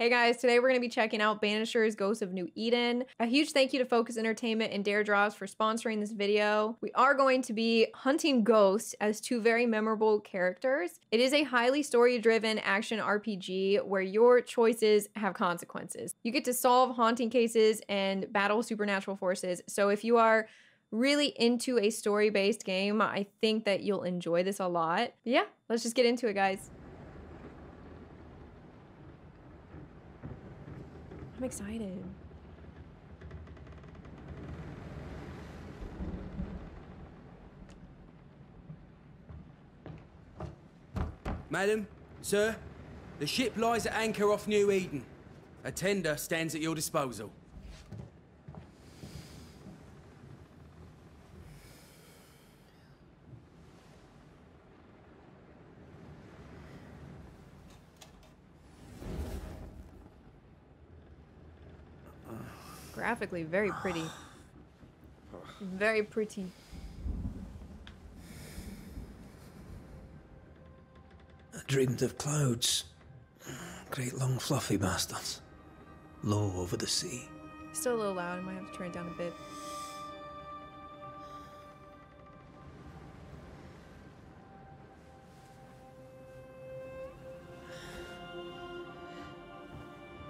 Hey guys, today we're going to be checking out Banishers Ghosts of New Eden. A huge thank you to Focus Entertainment and Dare Drops for sponsoring this video. We are going to be hunting ghosts as two very memorable characters. It is a highly story-driven action RPG where your choices have consequences. You get to solve haunting cases and battle supernatural forces. So if you are really into a story-based game, I think that you'll enjoy this a lot. But yeah, let's just get into it, guys. I'm excited. Madam, sir, the ship lies at anchor off New Eden. A tender stands at your disposal. Graphically, very pretty. Very pretty. I dreamed of clouds. Great long fluffy bastards. Low over the sea. Still a little loud. I might have to turn it down a bit.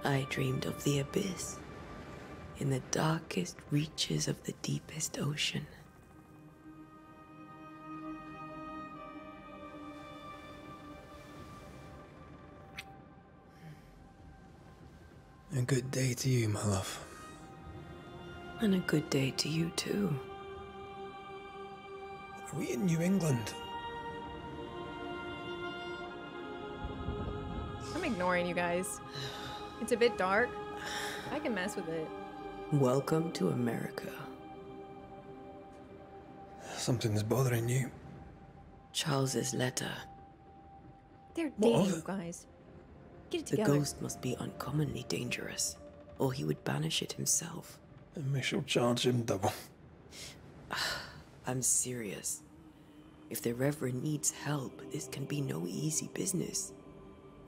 I dreamed of the abyss in the darkest reaches of the deepest ocean. A good day to you, my love. And a good day to you, too. Are we in New England? I'm ignoring you guys. It's a bit dark. I can mess with it. Welcome to America. Something's bothering you. Charles's letter. They're What dating, you guys. Get it together. The ghost must be uncommonly dangerous, or he would banish it himself. And we shall charge him double. I'm serious. If the Reverend needs help, this can be no easy business.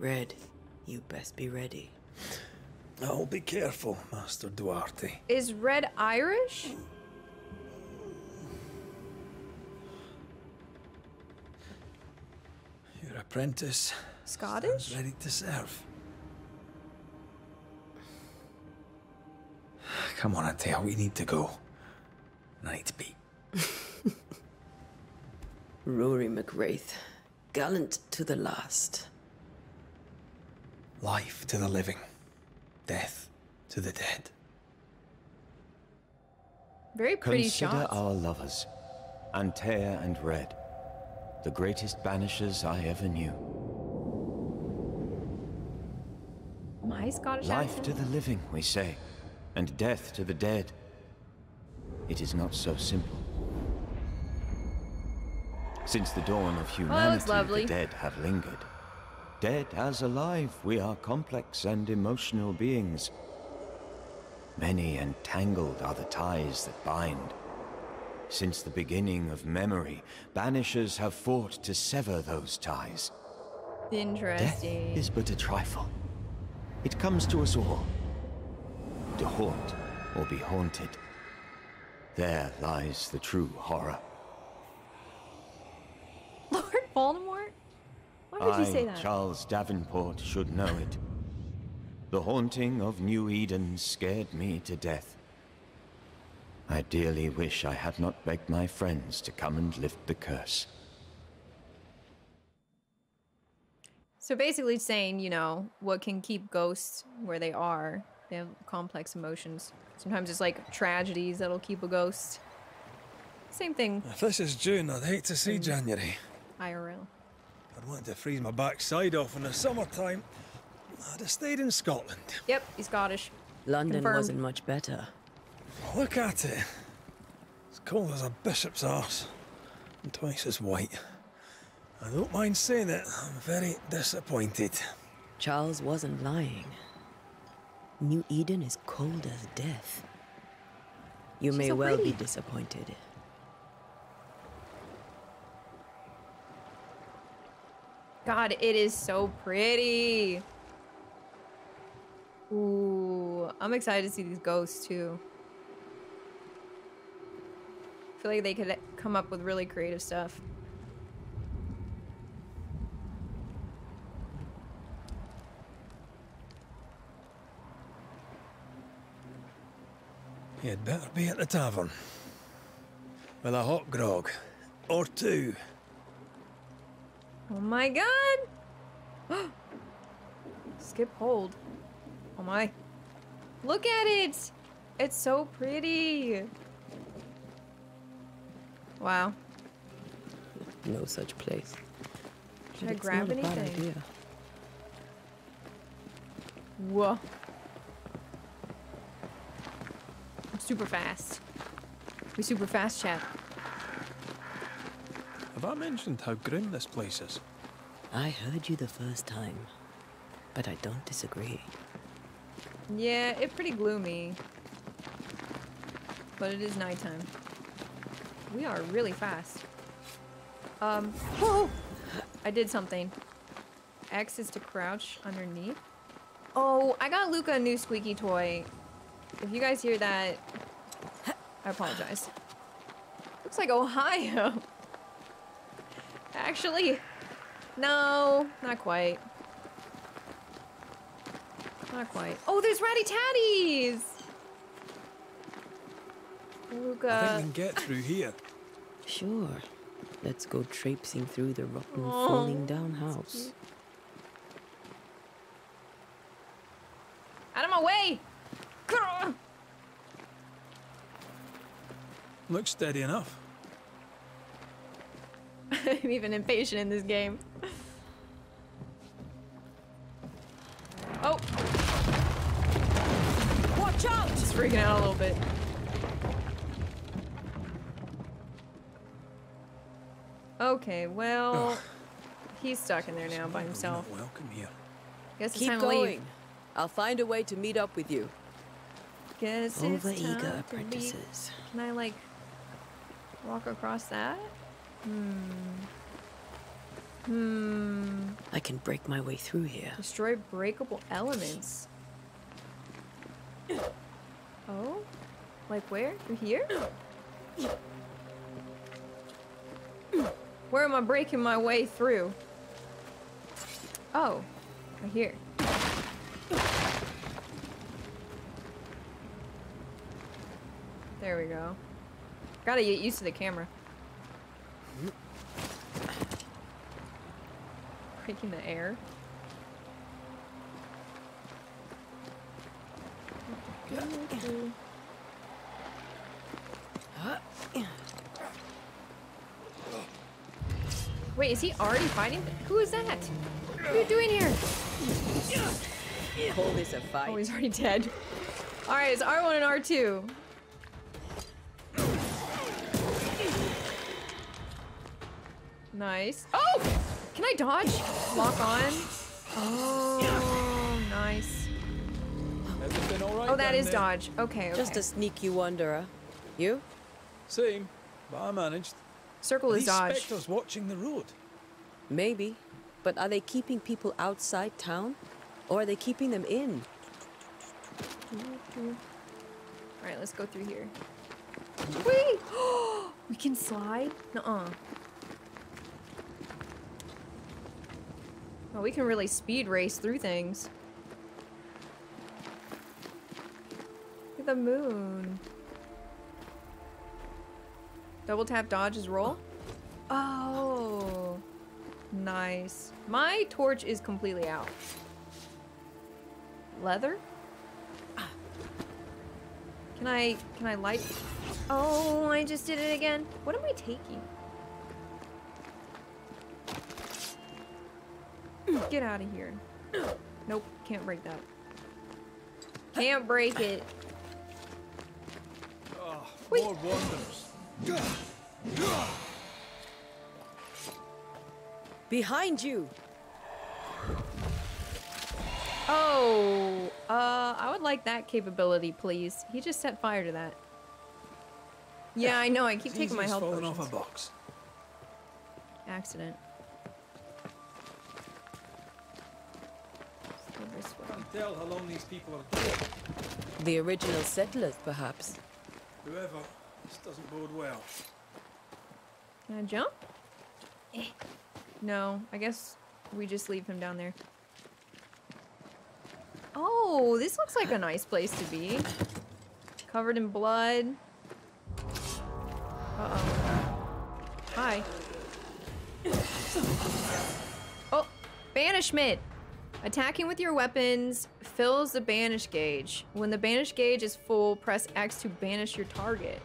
Red, you best be ready. I'll be careful, Master Duarte. Is Red Irish? Your apprentice Scottish? is ready to serve. Come on, Antea, we need to go. I need to be. Rory mac Raith, gallant to the last. Life to the living, death to the dead. Very pretty Consider shots. our lovers, Antea and Red, the greatest banishers I ever knew. My Scottish Life accent? to the living, we say, and death to the dead. It is not so simple. Since the dawn of humanity, lovely. the dead have lingered. Dead as alive, we are complex and emotional beings. Many and tangled are the ties that bind. Since the beginning of memory, banishers have fought to sever those ties. Interesting. Death is but a trifle. It comes to us all. To haunt or be haunted. There lies the true horror. Lord Voldemort? Why would I, you say that? Charles Davenport, should know it. The haunting of New Eden scared me to death. I dearly wish I had not begged my friends to come and lift the curse. So basically saying, you know, what can keep ghosts where they are. They have complex emotions. Sometimes it's like tragedies that'll keep a ghost. Same thing, If this is June, I'd hate to see mm. January. IRL. I'd want to freeze my backside off in the summertime. I'd have stayed in Scotland. Yep, he's Scottish. London Confirmed. wasn't much better. Look at it. It's cold as a bishop's arse. And twice as white. I don't mind saying it, I'm very disappointed. Charles wasn't lying. New Eden is cold as death. You She's may so well be disappointed. God, it is so pretty. Ooh, I'm excited to see these ghosts too. I feel like they could come up with really creative stuff. You'd better be at the tavern. With a hot grog. Or two. Oh my god! Skip hold. Oh my. Look at it! It's so pretty! Wow. No such place. Should I grab not a bad anything? Whoa. I'm super fast. We super fast chat. Have I mentioned how grim this place is? I heard you the first time, but I don't disagree. Yeah, it's pretty gloomy. But it is nighttime. We are really fast. Um, whoa! I did something. X is to crouch underneath. Oh, I got Luka a new squeaky toy. If you guys hear that, I apologize. Looks like Ohio. Actually, no, not quite. Not quite. Oh, there's Ratty Tatties! I think we can get through here. Sure. Let's go traipsing through the rotten, Oh, falling down house. Out of my way! Grr! Looks steady enough. I'm even impatient in this game. Oh! Watch out! Just freaking out a little bit. Okay, well, he's stuck in there now by himself. welcome here. Guess it's Keep time to leave. going. I'll find a way to meet up with you. Guess it's time Overeager to leave. apprentices. Can I like walk across that? Hmm. Hmm. I can break my way through here. Destroy breakable elements. Oh? Like where? Through here? Where am I breaking my way through? Oh, right here. There we go. Gotta get used to the camera. Breaking the air. Wait, is he already fighting? Who is that? What are you doing here? Call this a fight. Oh, he's already dead. Alright, it's R1 and R2. Nice. Oh! Can I dodge? Lock on? Oh, nice. Everything all right Oh, that down is there? dodge. Okay, okay. Just a sneaky wanderer. You? Same, but I managed. Circle is These dodge. spectres watching the road. Maybe. But are they keeping people outside town? Or are they keeping them in? Alright, let's go through here. Wait! we can slide? Nuh-uh. Oh, we can really speed race through things. Look at the moon. Double tap dodge is roll? Oh. Nice. My torch is completely out. Leather? Can I can I light Oh, I just did it again. What am I taking? Get out of here. Nope, can't break that. Can't break it. Oh, Wait. more wanderers. Behind you! Oh, uh, I would like that capability, please. He just set fire to that. Yeah, I know. I keep It's taking my health falling potions. off a box. Accident. Over this way. Can't tell how long these people are dead. The original settlers, perhaps. Whoever, this doesn't bode well. Can I jump? Eh. No, I guess we just leave him down there. Oh, this looks like a nice place to be. Covered in blood. Uh-oh. Hi. Oh, banishment! Attacking with your weapons fills the banish gauge. When the banish gauge is full, press X to banish your target.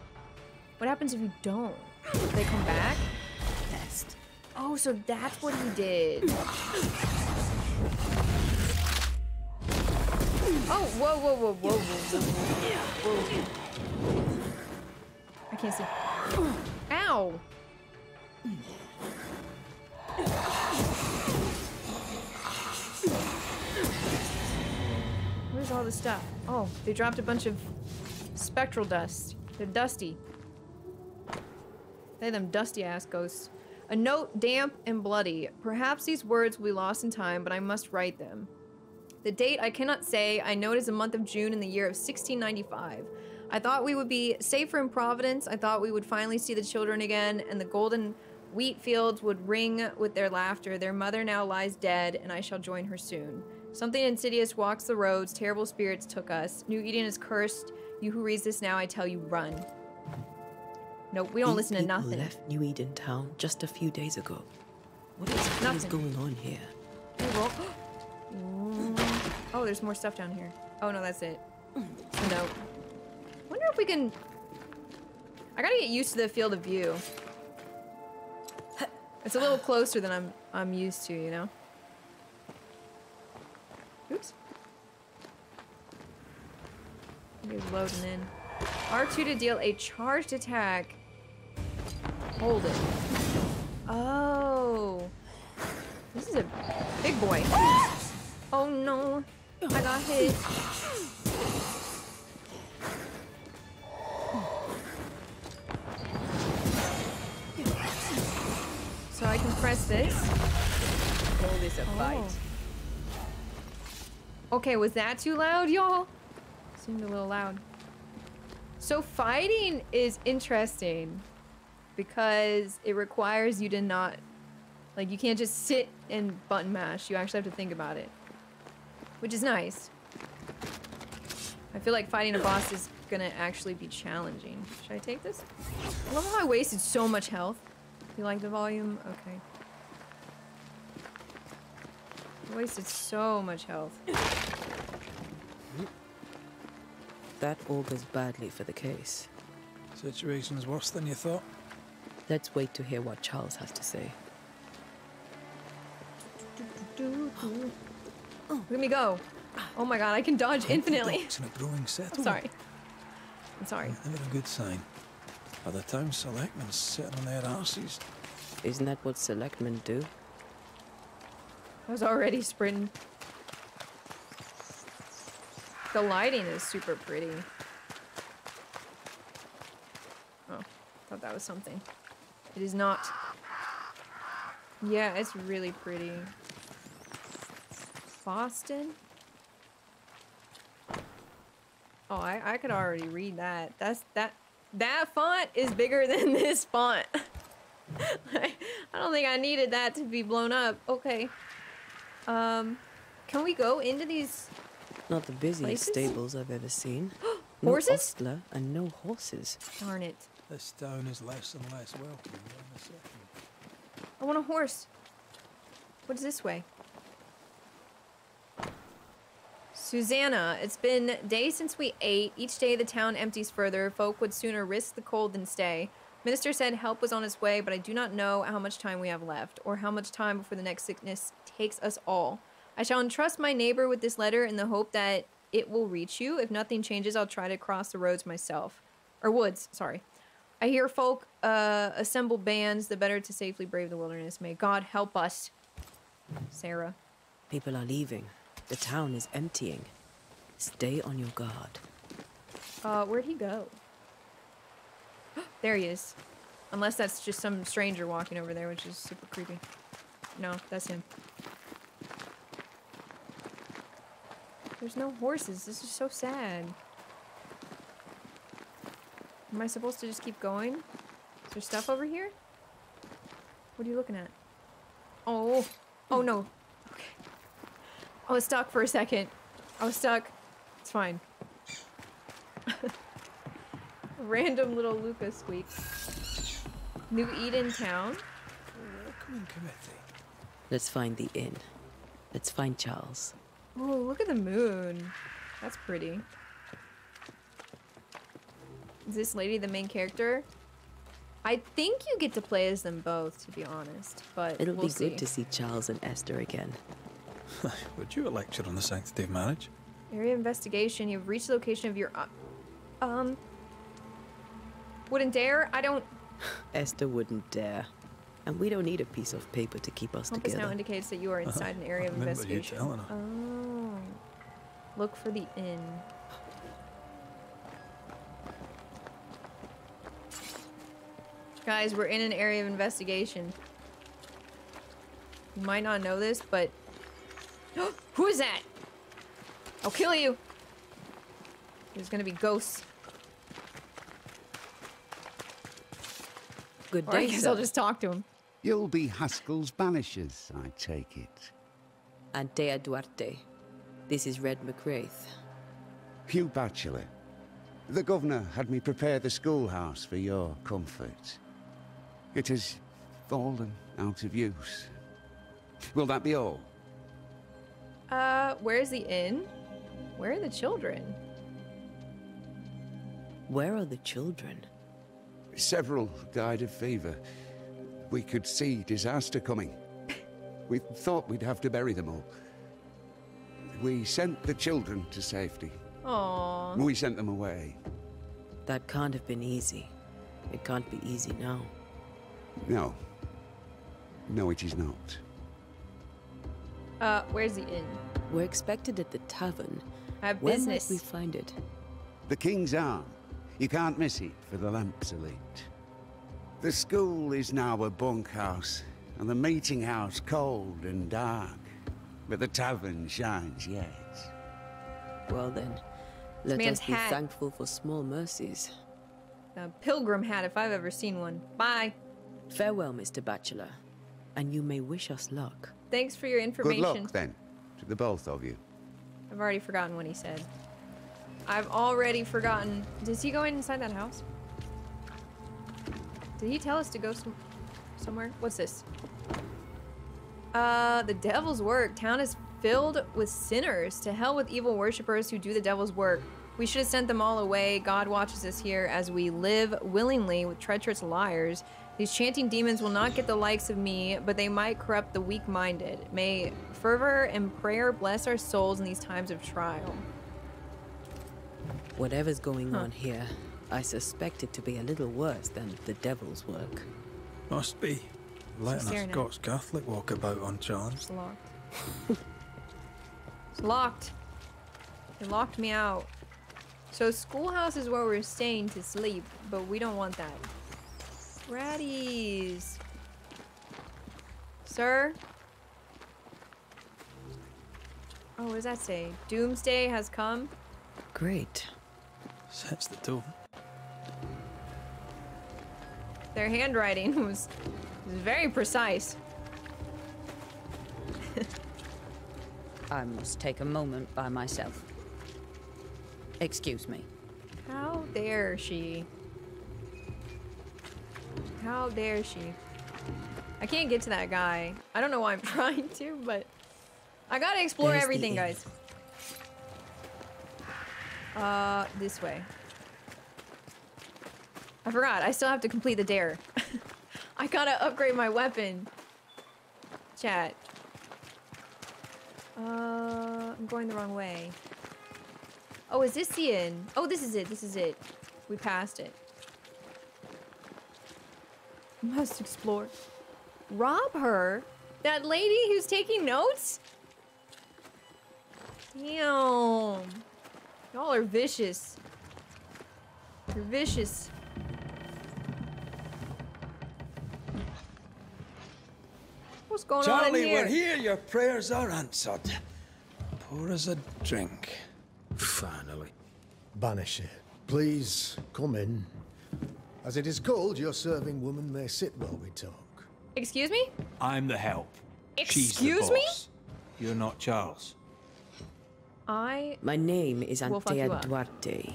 What happens if you don't? They come back? Best. Oh, so that's what he did. Oh, whoa, whoa, whoa, whoa, whoa, whoa, whoa. I can't see. Ow! Where's all the stuff? Oh, they dropped a bunch of spectral dust. They're dusty. They them dusty ass ghosts. A note damp and bloody. Perhaps these words will be lost in time, but I must write them. The date I cannot say. I know it is the month of June in the year of 1695. I thought we would be safer in Providence. I thought we would finally see the children again, and the golden wheat fields would ring with their laughter. Their mother now lies dead, and I shall join her soon. Something insidious walks the roads. Terrible spirits took us. New Eden is cursed. You who reads this now, I tell you, run. Nope, we don't listen to nothing. left New Eden town just a few days ago. What is Nothing. going on here? Oh, there's more stuff down here. Oh no, that's it. Note. Wonder if we can. I gotta get used to the field of view. It's a little closer than I'm I'm used to, you know. Oops. He's loading in. R2 to deal a charged attack. Hold it. Oh. This is a big boy. Oh no. I got hit. So I can press this. Call this a fight. Oh. Okay, was that too loud, y'all? Seemed a little loud. So fighting is interesting because it requires you to not like you can't just sit and button mash. You actually have to think about it. Which is nice. I feel like fighting a boss is gonna actually be challenging. Should I take this? I love how I wasted so much health. You like the volume? Okay. I wasted so much health. That augurs badly for the case. Situation's worse than you thought. Let's wait to hear what Charles has to say. Look at me go. Oh my god, I can dodge infinitely. Docks in a growing I'm oh. sorry. I'm sorry. Never a good sign. Are the town selectmen sitting on their arses? Isn't that what selectmen do? I was already sprinting. The lighting is super pretty. Oh, thought that was something. It is not. Yeah, it's really pretty. Boston? Oh, I, I could already read that. That's that that font is bigger than this font. I, I don't think I needed that to be blown up. Okay. Um, can we go into these Not the busiest Places? stables I've ever seen. no horses? ostler and no horses. Darn it. This town is less and less welcome in the settlement. I want a horse. What's this way? Susanna, it's been days since we ate. Each day the town empties further. Folk would sooner risk the cold than stay. Minister said help was on its way, but I do not know how much time we have left, or how much time before the next sickness takes us all. I shall entrust my neighbor with this letter in the hope that it will reach you. If nothing changes, I'll try to cross the roads myself. Or woods, sorry. I hear folk uh, assemble bands, the better to safely brave the wilderness. May God help us. Sarah. People are leaving. The town is emptying. Stay on your guard. Uh, where'd he go? there he is. Unless that's just some stranger walking over there, which is super creepy. No, that's him. There's no horses. This is so sad. Am I supposed to just keep going? Is there stuff over here? What are you looking at? Oh. Oh no. Okay. I was stuck for a second. I was stuck. It's fine. Random little Luka squeak. New Eden Town. Welcoming committee. Let's find the inn. Let's find Charles. Oh, look at the moon. That's pretty. Is this lady the main character? I think you get to play as them both, to be honest. But It'll we'll be see. good to see Charles and Esther again. Would you a lecture on the sanctity of marriage? Area investigation. You have reached the location of your. Uh, um. Wouldn't dare. I don't. Esther wouldn't dare. And we don't need a piece of paper to keep us Compass now indicates that you are inside an area I of investigation. telling. Oh. Look for the inn. Guys, we're in an area of investigation. You might not know this, but. Who is that? I'll kill you! There's gonna be ghosts. Good Or I day, guess sir. I'll just talk to him. You'll be Haskell's banishers, I take it. Antea Duarte. This is Red mac Raith. Hugh Batchelor. The governor had me prepare the schoolhouse for your comfort. It has fallen out of use. Will that be all? Uh, where's the inn? Where are the children? Where are the children? Several died of fever. We could see disaster coming. We thought we'd have to bury them all. We sent the children to safety. Aww. We sent them away. That can't have been easy. It can't be easy now. No. No, it is not. Uh, where's the inn? We're expected at the tavern. I have Where business. might we find it? The King's Arm. You can't miss it for the lamps are lit. The school is now a bunkhouse, and the meeting house cold and dark. But the tavern shines yet. Well then, let us be hat. thankful for small mercies. A pilgrim hat if I've ever seen one. Bye. Farewell, Mr. Bachelor. And you may wish us luck. Thanks for your information. Good information. luck, then, to the both of you. I've already forgotten what he said. I've already forgotten. Does he go inside that house? Did he tell us to go some somewhere? What's this? Uh, the devil's work. Town is filled with sinners. To hell with evil worshippers who do the devil's work. We should have sent them all away. God watches us here as we live willingly with treacherous liars. These chanting demons will not get the likes of me, but they might corrupt the weak minded. May fervor and prayer bless our souls in these times of trial. Whatever's going on here, I suspect it to be a little worse than the devil's work. Must be. Letting a staring at- Scots Catholic walk about unchallenged. It's locked. it's locked. They locked me out. So schoolhouse is where we're staying to sleep, but we don't want that. Ratties. Sir? Oh, what does that say? Doomsday has come? Great. Sets the tone. Their handwriting was, was very precise. I must take a moment by myself. Excuse me. How dare she? How dare she? I can't get to that guy. I don't know why I'm trying to, but I gotta explore There's everything, inn. guys. Uh, this way. I forgot. I still have to complete the dare. I gotta upgrade my weapon. Chat. Uh, I'm going the wrong way. Oh, is this the inn? Oh, this is it. This is it. We passed it. Must explore. Rob her? That lady who's taking notes? Damn. Y'all are vicious. You're vicious. What's going on in here? Charlie, we're here. Your prayers are answered. Pour us a drink. Finally. Banisher, please come in. As it is cold, your serving woman may sit while we talk. Excuse me? I'm the help. She's Excuse the me? You're not Charles. I My name is We'll Antea. Duarte.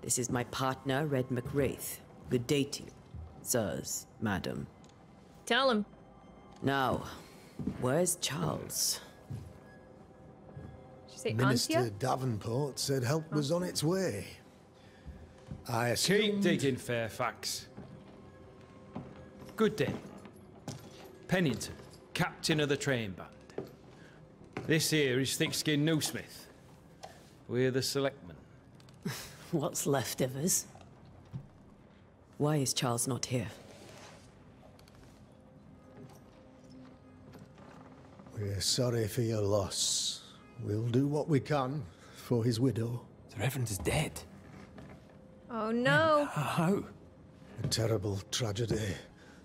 This is my partner, Red mac Raith. Good day to you, sirs, madam. tell him. Now, where's Charles? Say Minister Antea? Davenport said help was on its way. I assumed... Keep digging, Fairfax. Good day. Pennington, captain of the train band. This here is Thickskin Newsmith. We're the selectmen. What's left of us? Why is Charles not here? We're sorry for your loss. We'll do what we can for his widow. The Reverend is dead. Oh no. How? A terrible tragedy.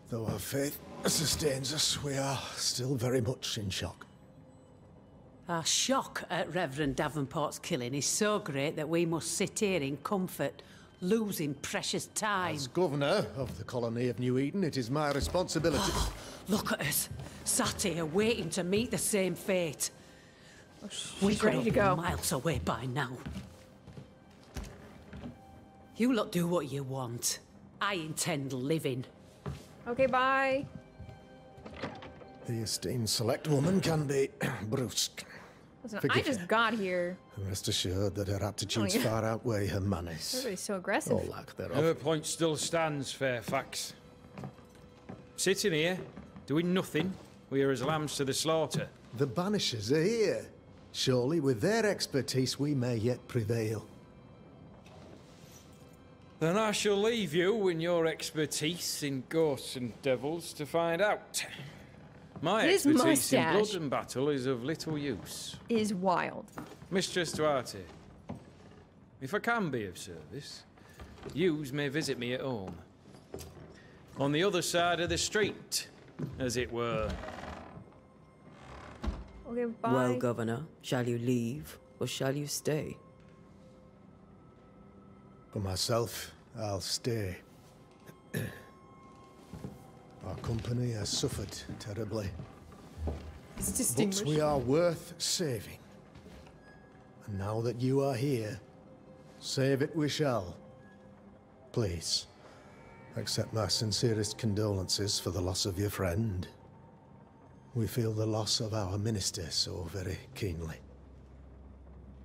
Though our faith sustains us, we are still very much in shock. Our shock at Reverend Davenport's killing is so great that we must sit here in comfort, losing precious time. As governor of the colony of New Eden, it is my responsibility. Look at us, sat here waiting to meet the same fate. we she's could ready have to been go. miles away by now. You lot do what you want. I intend living. Okay, bye. the esteemed select woman can be brusque. Listen, I just her. got here. Rest assured that her aptitudes Oh, yeah. far outweigh her manners. Everybody's so aggressive. Or lack thereof. Her point still stands, Fairfax. Sitting here, doing nothing, we are as lambs to the slaughter. The Banishers are here. Surely, with their expertise, we may yet prevail. Then I shall leave you and your expertise in ghosts and devils to find out. My His expertise in blood and battle is of little use. Is wild. Mistress Duarte, if I can be of service, yous may visit me at home. On the other side of the street, as it were. Okay, bye. Well, Governor, shall you leave or shall you stay? For myself, I'll stay. Our company has suffered terribly. it's But we are worth saving. And now that you are here, save it we shall. Please, accept my sincerest condolences for the loss of your friend. We feel the loss of our minister so very keenly.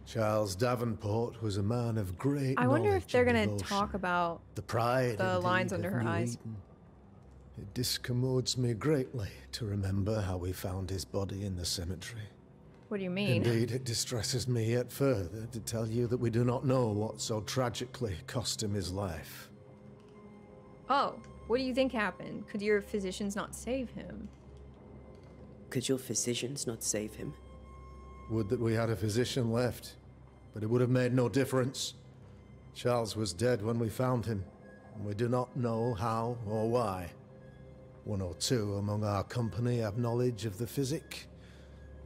Charles Davenport was a man of great I wonder if they're gonna talk about the pride the lines under her eyes. Eden. It discommodes me greatly to remember how we found his body in the cemetery. what do you mean? Indeed, it distresses me yet further to tell you that we do not know what so tragically cost him his life. Oh, what do you think happened? Could your physicians not save him? Could your physicians not save him? Would that we had a physician left, but it would have made no difference. Charles was dead when we found him, and we do not know how or why. One or two among our company have knowledge of the physic.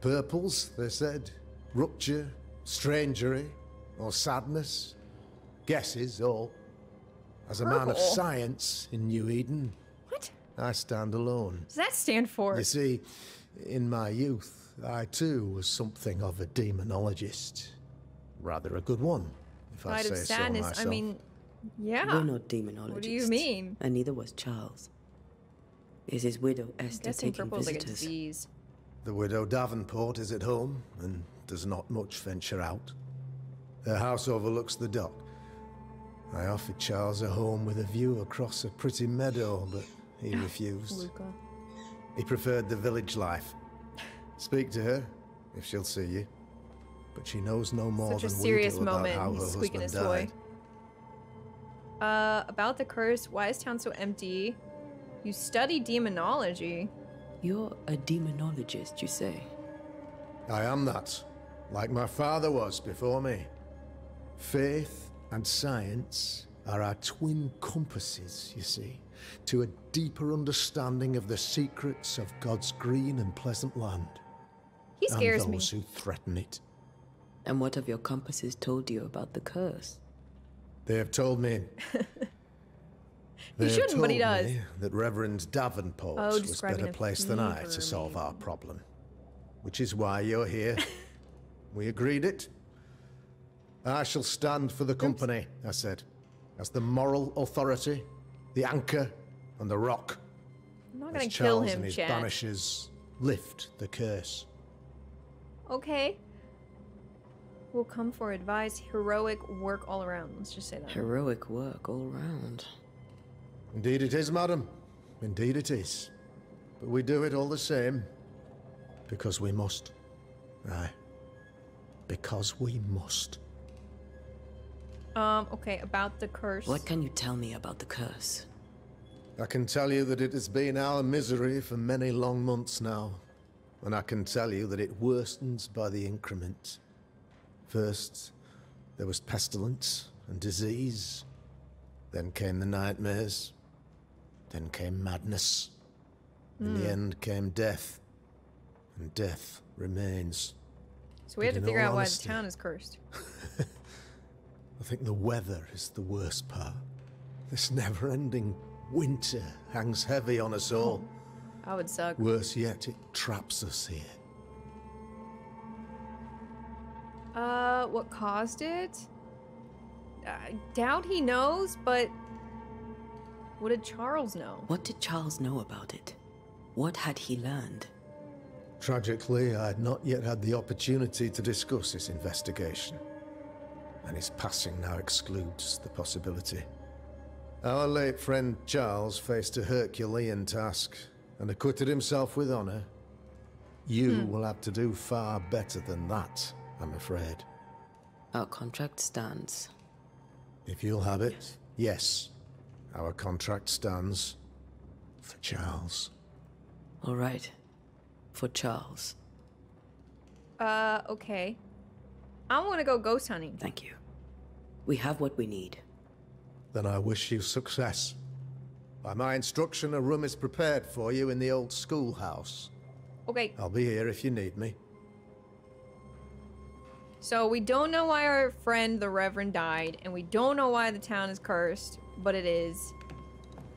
Purples, they said, rupture, strangury, or sadness. Guesses, all. As a man of science in New Eden, What I stand alone. does that stand for? You see, in my youth, I too was something of a demonologist. Rather a good one, if I Light say of so sadness. myself. I mean, yeah. We're not demonologists. What do you mean? And neither was Charles. Is his widow I'm Esther taking purple is like a visitors? disease. The widow Davenport is at home and does not much venture out. Her house overlooks the dock. I offered Charles a home with a view across a pretty meadow, but he refused. Luka. He preferred the village life. Speak to her, if she'll see you. But she knows no more Such a than serious we do about how He's her squeaking husband his toy. died. Uh, about the curse. Why is town so empty? You study demonology. You're a demonologist, you say? I am that, like my father was before me. Faith and science are our twin compasses, you see, to a deeper understanding of the secrets of God's green and pleasant land. He and scares me. those who threaten it. And what have your compasses told you about the curse? They have told me. they have shouldn't, but he told does. me That Reverend Davenport Oh, was describing better a placed than I to mm-hmm. solve our problem. Which is why you're here. we agreed it. I shall stand for the company, I said, as the moral authority, the anchor, and the rock. I'm not gonna kill Charles him, and his chat. banishers lift the curse. Okay. We'll come for advice. Heroic work all around. Let's just say that. Heroic work all round. Indeed it is, madam. Indeed it is. But we do it all the same. Because we must. Aye. Because we must. Um, okay, about the curse. What can you tell me about the curse? I can tell you that it has been our misery for many long months now. And I can tell you that it worsens by the increment. First, there was pestilence and disease. Then came the nightmares. Then came madness. In the end came death. And death remains. so we have to figure out why the town is cursed. I think the weather is the worst part. This never ending winter hangs heavy on us all. I would suck. Worse yet, it traps us here. Uh, what caused it? I doubt he knows, but what did Charles know? What did Charles know about it? What had he learned? Tragically, I had not yet had the opportunity to discuss his investigation, and his passing now excludes the possibility. Our late friend Charles faced a Herculean task and acquitted himself with honor. You hmm. will have to do far better than that, I'm afraid. Our contract stands. If you'll have it, yes, our contract stands for Charles. All right. For Charles. Uh, okay. I want to go ghost hunting. Thank you. We have what we need. Then I wish you success. By my instruction, a room is prepared for you in the old schoolhouse. Okay, I'll be here if you need me. So we don't know why our friend the Reverend died, and we don't know why the town is cursed, but it is.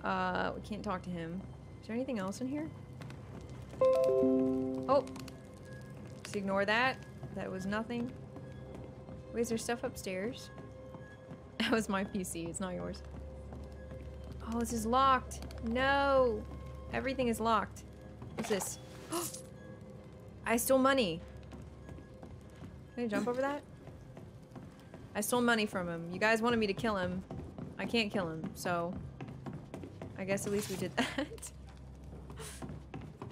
Uh, we can't talk to him. Is there anything else in here? Oh. Just ignore that. That was nothing. Wait, is there stuff upstairs? That was my PC, it's not yours. Oh, this is locked. No. Everything is locked. What's this? I stole money. Can I jump over that? I stole money from him. You guys wanted me to kill him. I can't kill him, so... I guess at least we did that.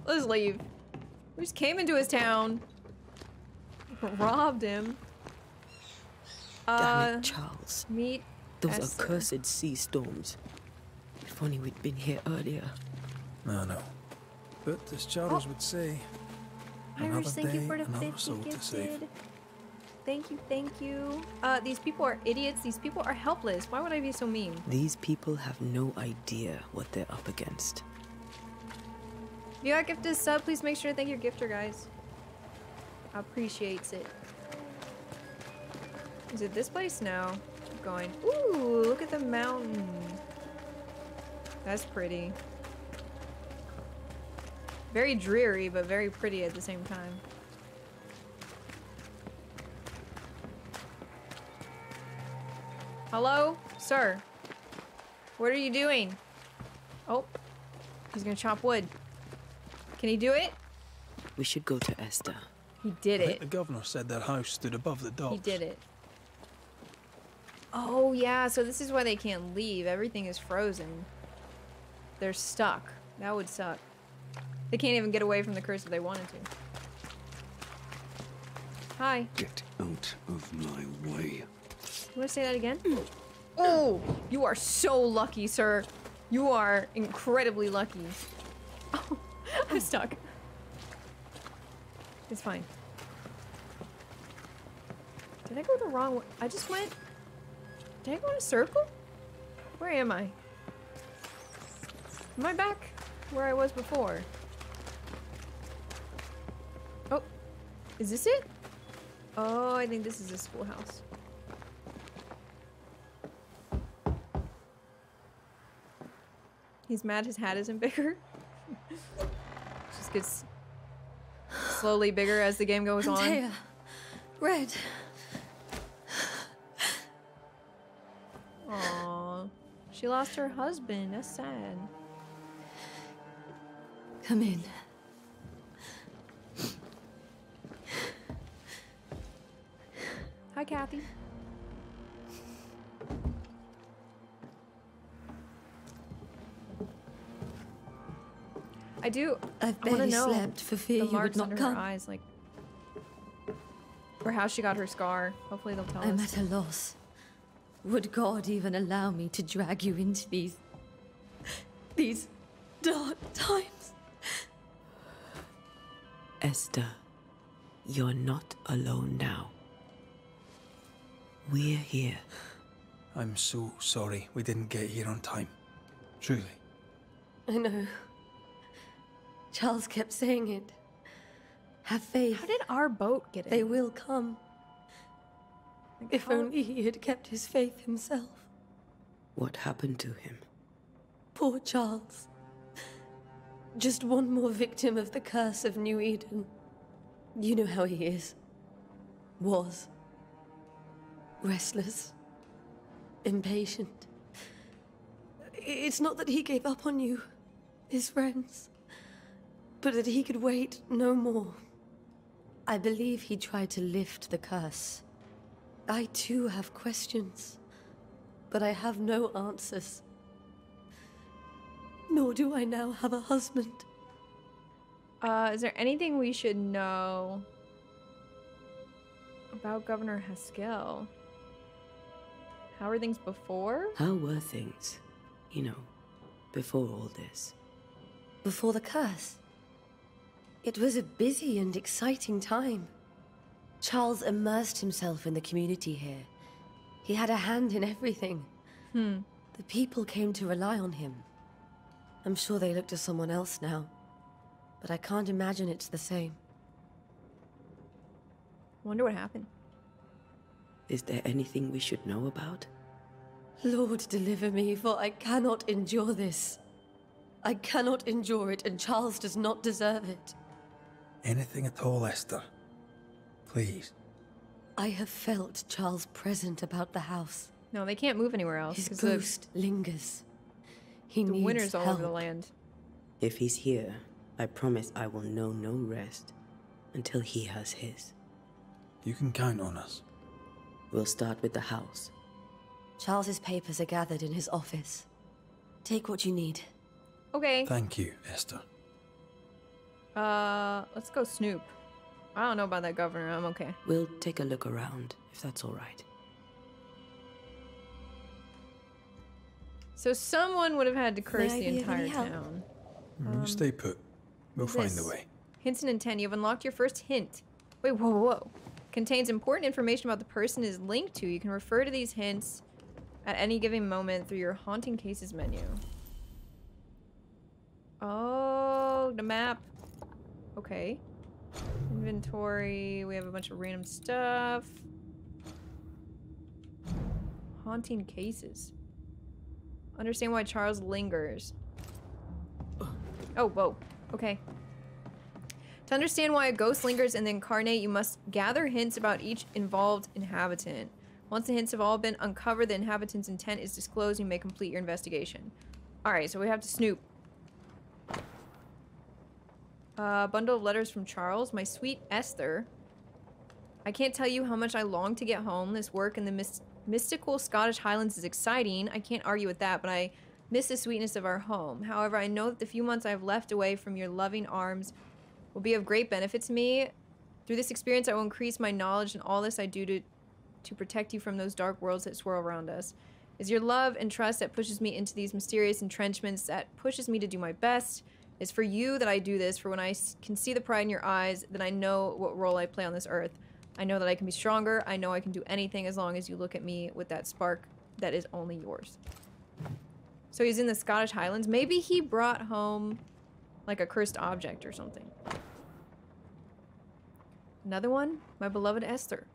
Let's leave. We just came into his town. Robbed him. Damn Uh, it, Charles. meet Those Esther. accursed sea storms. If only we'd been here earlier. I know. But as Charles would say, Irish, another thank you day, for the another 50 soul to save. Thank you, thank you. Uh, these people are idiots. These people are helpless. Why would I be so mean? These people have no idea what they're up against. If you got gifted a sub, please make sure to thank your gifter, guys. Appreciates it. Is it this place? No. Keep going. Ooh, look at the mountain. That's pretty. Very dreary, but very pretty at the same time. Hello? Sir? What are you doing? Oh, he's gonna chop wood. Can he do it? We should go to Esther. He did it. the governor said their house stood above the docks. He did it. Oh, yeah, so this is why they can't leave. Everything is frozen. They're stuck. That would suck. They can't even get away from the curse if they wanted to. Hi. Get out of my way. You want to say that again? Mm. Oh, you are so lucky, sir. You are incredibly lucky. Oh, I'm stuck. It's fine. Did I go the wrong way? I just went. Did I go in a circle? Where am I? Am I back where I was before? Oh, is this it? Oh, I think this is a schoolhouse. He's mad his hat isn't bigger. Just gets slowly bigger as the game goes on. Antea. Red. Aww. She lost her husband. That's sad. Come in. Hi, Kathy. I do. I've I want barely know slept for fear you would marks not under come. her eyes, like, or how she got her scar. Hopefully, they'll tell us. I'm at a loss. Would God even allow me to drag you into these. these dark times? Esther, you're not alone now. We're here. I'm so sorry we didn't get here on time. Truly. I know. Charles kept saying it. Have faith. How did our boat get in? They will come. If how- only he had kept his faith himself. What happened to him? Poor Charles. Just one more victim of the curse of New Eden. You know how he is. Was. Restless. Impatient. It's not that he gave up on you, his friends, but that he could wait no more. I believe he tried to lift the curse. I too have questions, but I have no answers. Nor do I now have a husband. Uh, is there anything we should know about Governor Haskell? How were things before? How were things, you know, before all this? Before the curse. It was a busy and exciting time. Charles immersed himself in the community here. He had a hand in everything. Hmm. The people came to rely on him. I'm sure they look to someone else now, but I can't imagine it's the same. Wonder what happened. Is there anything we should know about? Lord, deliver me, for I cannot endure this. I cannot endure it, and Charles does not deserve it. Anything at all, Esther. Please. I have felt Charles present about the house. No, they can't move anywhere else. His 'cause the- ghost lingers. He the, needs winter's all over the land. If he's here, I promise I will know no rest until he has his. You can count on us. We'll start with the house. Charles's papers are gathered in his office. Take what you need. Okay. Thank you, Esther. Uh, let's go snoop. I don't know about that governor. I'm okay. We'll take a look around, if that's all right. So someone would have had to curse the be of any entire town. Mm, you stay put. We'll find this? a way. Hints and intent. You've unlocked your first hint. Wait, whoa, whoa, whoa. Contains important information about the person it is linked to. You can refer to these hints at any given moment through your haunting cases menu. Oh, the map. Okay. Inventory. We have a bunch of random stuff. Haunting cases. Understand why Charles lingers. Oh, whoa. Okay. To understand why a ghost lingers and then incarnate, you must gather hints about each involved inhabitant. Once the hints have all been uncovered, the inhabitant's intent is disclosed, you may complete your investigation. Alright, so we have to snoop. Uh, bundle of letters from Charles. My sweet Esther. I can't tell you how much I long to get home. This work in the mys- mystical Scottish Highlands is exciting. I can't argue with that, but I miss the sweetness of our home. However, I know that the few months I have left away from your loving arms will be of great benefit to me. Through this experience, I will increase my knowledge and all this I do to, to protect you from those dark worlds that swirl around us. Is your love and trust that pushes me into these mysterious entrenchments, that pushes me to do my best. It's for you that I do this, for when I can see the pride in your eyes, then I know what role I play on this earth. I know that I can be stronger. I know I can do anything as long as you look at me with that spark that is only yours. So he's in the Scottish Highlands. Maybe he brought home like a cursed object or something. Another one? My beloved Esther.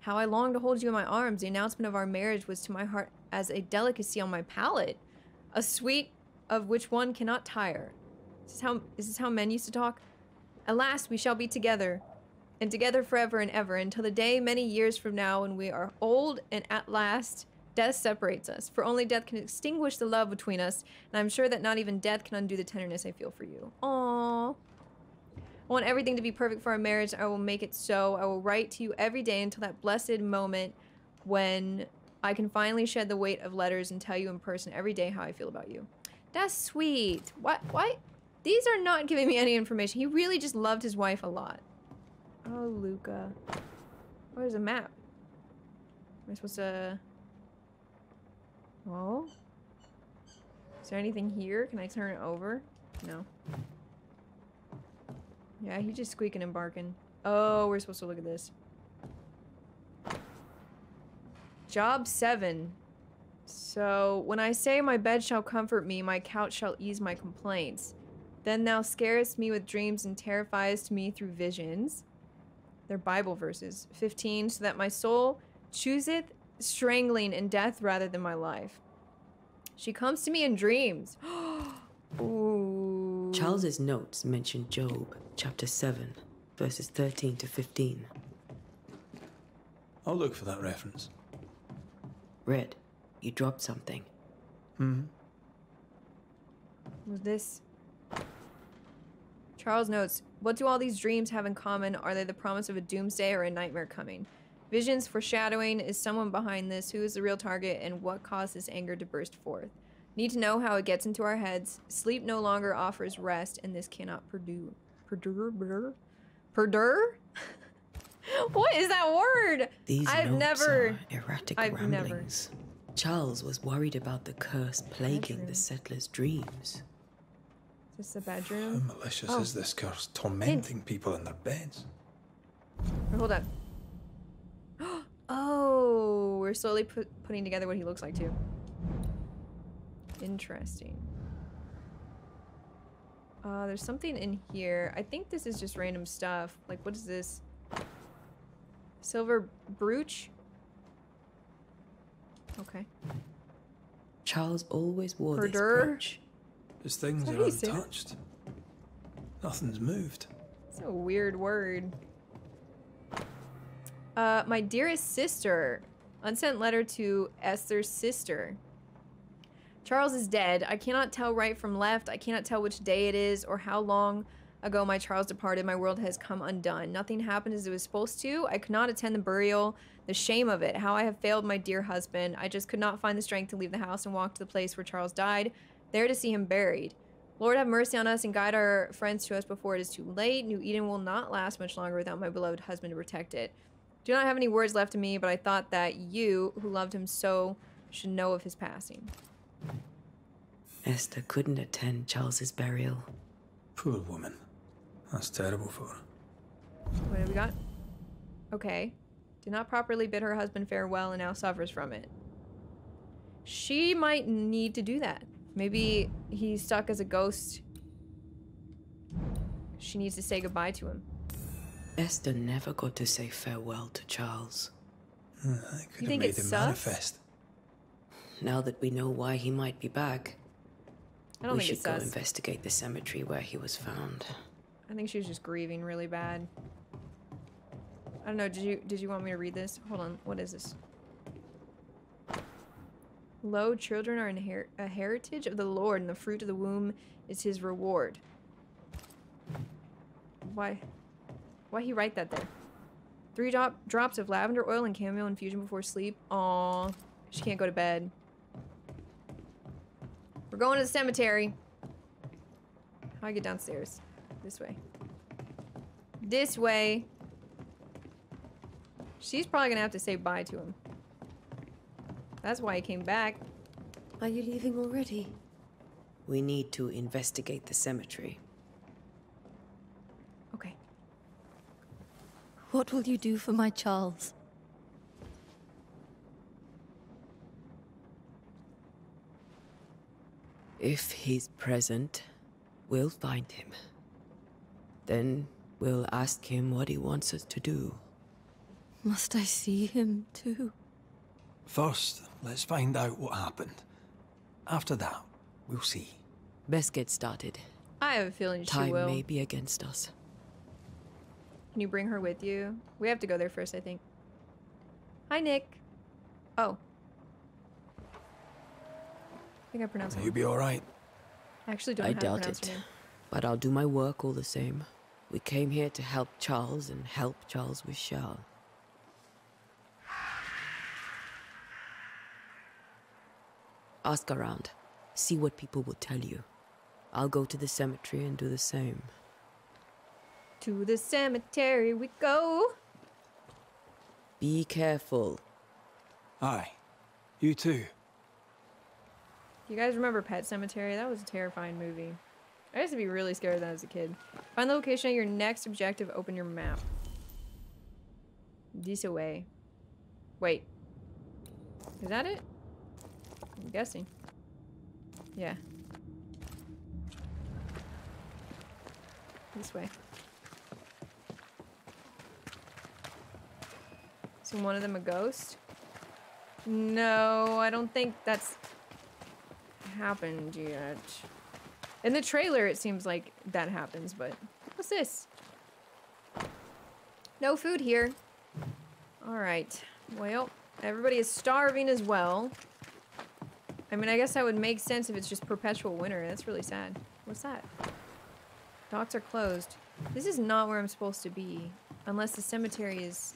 How I long to hold you in my arms. The announcement of our marriage was to my heart as a delicacy on my palate, a sweet of which one cannot tire. Is this how, is this how men used to talk? At last we shall be together, and together forever and ever, until the day many years from now when we are old and at last death separates us. For only death can extinguish the love between us, and I'm sure that not even death can undo the tenderness I feel for you. Aww. I want everything to be perfect for our marriage. I will make it so. I will write to you every day until that blessed moment when I can finally shed the weight of letters and tell you in person every day how I feel about you. That's sweet. What? Why? These are not giving me any information. He really just loved his wife a lot. Oh, Luka. Oh, Where's a map? Am I supposed to... Oh? Is there anything here? Can I turn it over? No. Yeah, he's just squeaking and barking. Oh, we're supposed to look at this. Job 7. So, when I say my bed shall comfort me, my couch shall ease my complaints. Then thou scarest me with dreams and terrifiest me through visions. They're Bible verses. 15. So that my soul chooseth strangling in death rather than my life. She comes to me in dreams. Ooh. Charles's notes mention Job, chapter 7, verses 13 to 15. I'll look for that reference. Red, you dropped something. Hmm. Was this? Charles notes, what do all these dreams have in common? Are they the promise of a doomsday or a nightmare coming? Visions foreshadowing is someone behind this, who is the real target, and what caused this anger to burst forth. Need to know how it gets into our heads. Sleep no longer offers rest, and this cannot perdure. Perdure? Perdure? What is that word? These I've notes never. are erratic I've never. ramblings. Charles was worried about the curse plaguing the settlers' dreams. This is this the How malicious Oh. is this curse tormenting people in their beds? Hold on. Oh, we're slowly put, putting together what he looks like too. Interesting. Uh, there's something in here. I think this is just random stuff. Like, what is this? Silver brooch? Okay. Charles always wore this Perdure? brooch. His things that are untouched. Nothing's moved. It's a weird word. Uh, my dearest sister. Unsent letter to Esther's sister. Charles is dead. I cannot tell right from left. I cannot tell which day it is or how long ago my Charles departed. My world has come undone. Nothing happened as it was supposed to. I could not attend the burial. The shame of it. How I have failed my dear husband. I just could not find the strength to leave the house and walk to the place where Charles died, there to see him buried. Lord have mercy on us and guide our friends to us before it is too late. New Eden will not last much longer without my beloved husband to protect it. Do not have any words left to me, but I thought that you, who loved him so, should know of his passing. Esther couldn't attend Charles's burial. Poor woman. That's terrible for her. What have we got? Okay. Did not properly bid her husband farewell and now suffers from it. She might need to do that. Maybe he's stuck as a ghost. She needs to say goodbye to him. Esther never got to say farewell to Charles. Uh, I could have think made it's him sus? manifest. Now that we know why he might be back, I don't we think should go investigate the cemetery where he was found. I think she was just grieving really bad. I don't know. Did you did you want me to read this? Hold on. What is this? Lo, children are inher- a heritage of the Lord, and the fruit of the womb is His reward. Why? Why he write that there? Three drop drops of lavender oil and chamomile infusion before sleep. Aw, she can't go to bed. We're going to the cemetery. How do I get downstairs? This way. This way. She's probably gonna have to say bye to him. That's why I came back. Are you leaving already? We need to investigate the cemetery. Okay. What will you do for my Charles? If he's present, we'll find him. Then We'll ask him what he wants us to do. Must I see him too? First, let's find out what happened. After that, we'll see. Best get started. I have a feeling she Time will. may be against us. Can you bring her with you? We have to go there first, I think. Hi, Nick. Oh. I think I pronounced it. You be alright? I actually don't I know how to doubt pronounce it. But I'll do my work all the same. We came here to help Charles and help Charles with Charles. Ask around. See what people will tell you. I'll go to the cemetery and do the same. To the cemetery we go. Be careful. Aye. You too. You guys remember Pet Sematary? That was a terrifying movie. I used to be really scared of that as a kid. Find the location of your next objective. Open your map. This away. Wait. Is that it? I'm guessing. Yeah. This way. So one of them a ghost? No, I don't think that's happened yet. In the trailer, it seems like that happens, but what's this? No food here. All right. Well, everybody is starving as well. I mean, I guess that would make sense if it's just perpetual winter. That's really sad. What's that? Docks are closed. This is not where I'm supposed to be. Unless the cemetery is...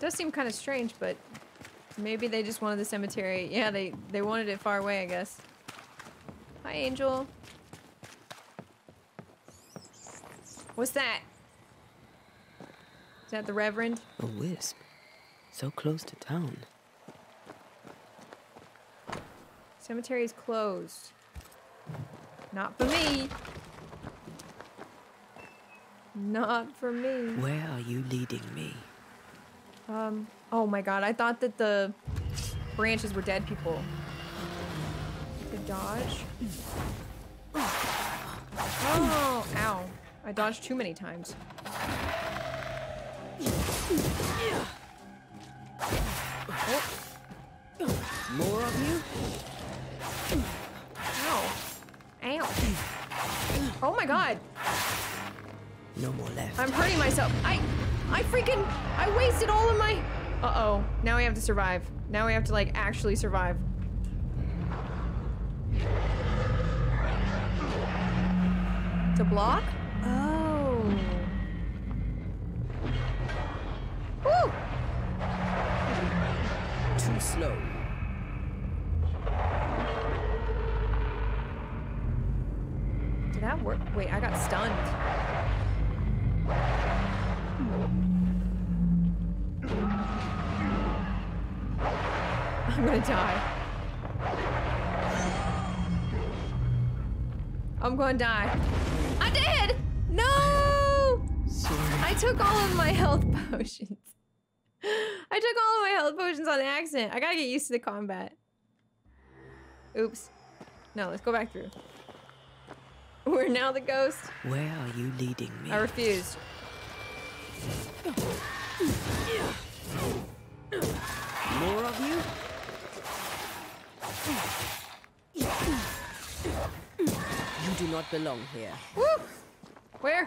does seem kind of strange, but maybe they just wanted the cemetery. Yeah, they, they wanted it far away, I guess. Hi, Angel. What's that? Is that the Reverend? A wisp. So close to town. Cemetery is closed. Not for me. Not for me. Where are you leading me? Um, oh my god, I thought that the branches were dead people. To dodge. Oh, ow. I dodged too many times. More of you? Ow. Ow. Oh my god. No more left. I'm hurting myself. I, I freaking, I wasted all of my, uh-oh. Now we have to survive. Now we have to like actually survive. To block? Oh. Woo! Too slow. Wait, I got stunned. I'm gonna die. I'm gonna die. I did! No! I took all of my health potions. I took all of my health potions on accident. I gotta get used to the combat. Oops. No, let's go back through. We're now the ghost. Where are you leading me? I refused. More of you? You do not belong here. Woo! Where?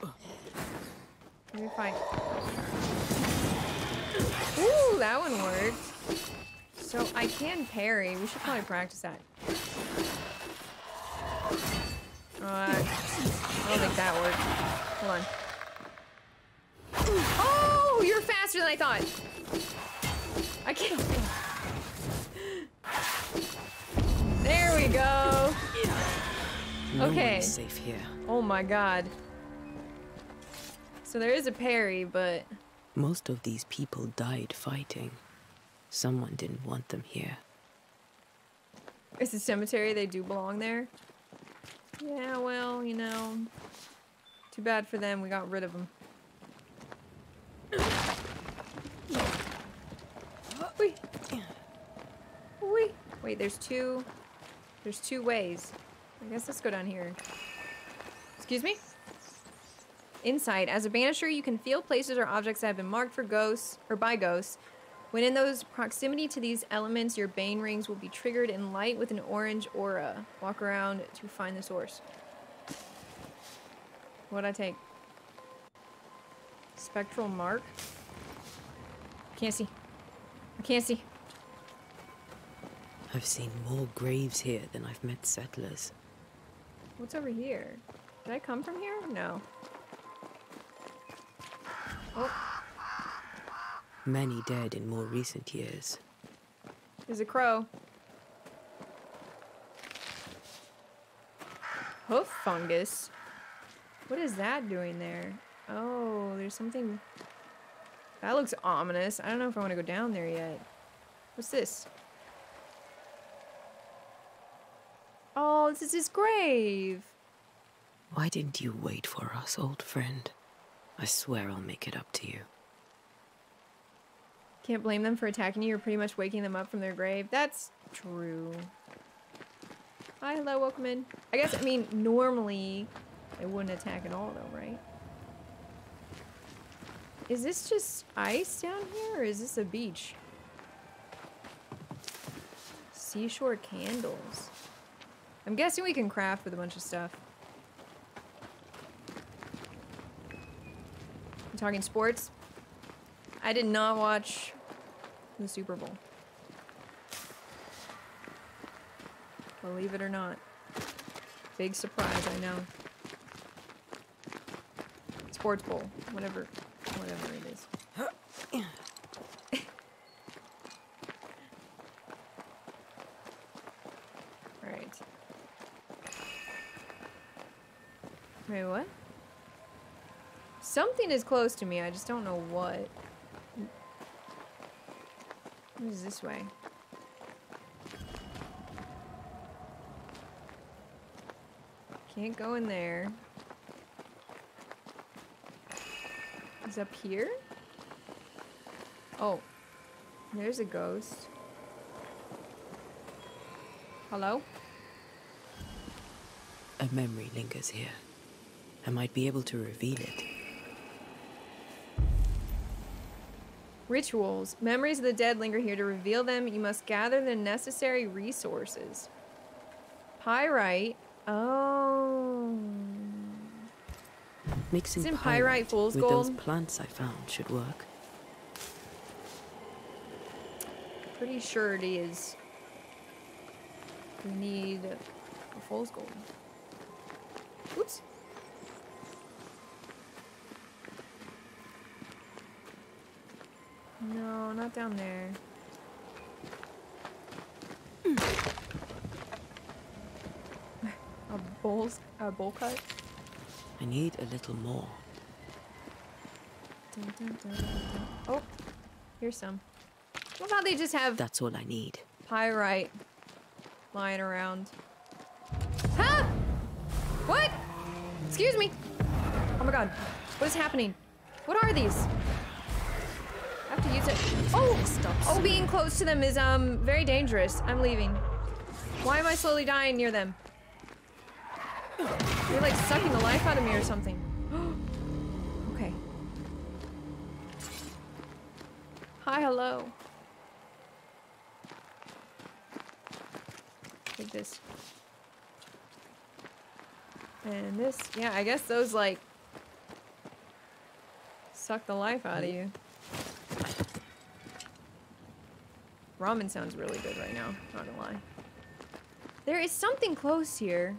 Let me find. Ooh, that one worked. So I can parry. We should probably practice that. Uh, I don't think that worked. Hold on. Oh, you're faster than I thought. I can't. There we go. Okay. safe here. Oh my god. So there is a parry, but Most of these people died fighting. Someone didn't want them here. it's a cemetery. They do belong there. Yeah, well, you know. Too bad for them. We got rid of them. Wait. Wait. There's two. There's two ways. I guess let's go down here. Excuse me? Insight. As a banisher, you can feel places or objects that have been marked for ghosts or by ghosts. When in those proximity to these elements, your bane rings will be triggered in light with an orange aura. Walk around to find the source. What'd I take? Spectral mark? Can't see. I can't see. I've seen more graves here than I've met settlers. What's over here? Did I come from here? No. Oh, Many dead in more recent years. there's a crow. Hoof fungus. What is that doing there? Oh, there's something. That looks ominous. I don't know if I want to go down there yet. What's this? Oh, this is his grave. Why didn't you wait for us, old friend? I swear I'll make it up to you. Can't blame them for attacking you. You're pretty much waking them up from their grave. That's true. Hi, hello, welcome in. I guess, I mean, normally they wouldn't attack at all, though, right? Is this just ice down here, or is this a beach? Seashore candles. I'm guessing we can craft with a bunch of stuff. I'm talking sports. I did not watch the Super Bowl. Believe it or not. Big surprise, I know. Sports Bowl, whatever, whatever it is. Alright. Wait, what? Something is close to me, I just don't know what. What is this way? Can't go in there. Is up here? Oh. There's a ghost. Hello? A memory lingers here. I might be able to reveal it. Rituals. Memories of the dead linger here. To reveal them, you must gather the necessary resources. Pyrite. Oh. Mixing Isn't pyrite fool's with those plants I found should work. Pretty sure it is. We need a fool's gold. Oops. No, not down there. a bowl's a bowl cut. I need a little more. Dun, dun, dun, dun, dun. Oh, here's some. What about they just have That's all I need. pyrite lying around? Huh? What? Excuse me. Oh my god. What is happening? What are these? I have to use. Oh! Oh, being close to them is, um, very dangerous. I'm leaving. Why am I slowly dying near them? They're like sucking the life out of me or something. okay. Hi, hello. Take this. And this. Yeah, I guess those, like, suck the life out of you. Ramen sounds really good right now, not gonna lie. There is something close here.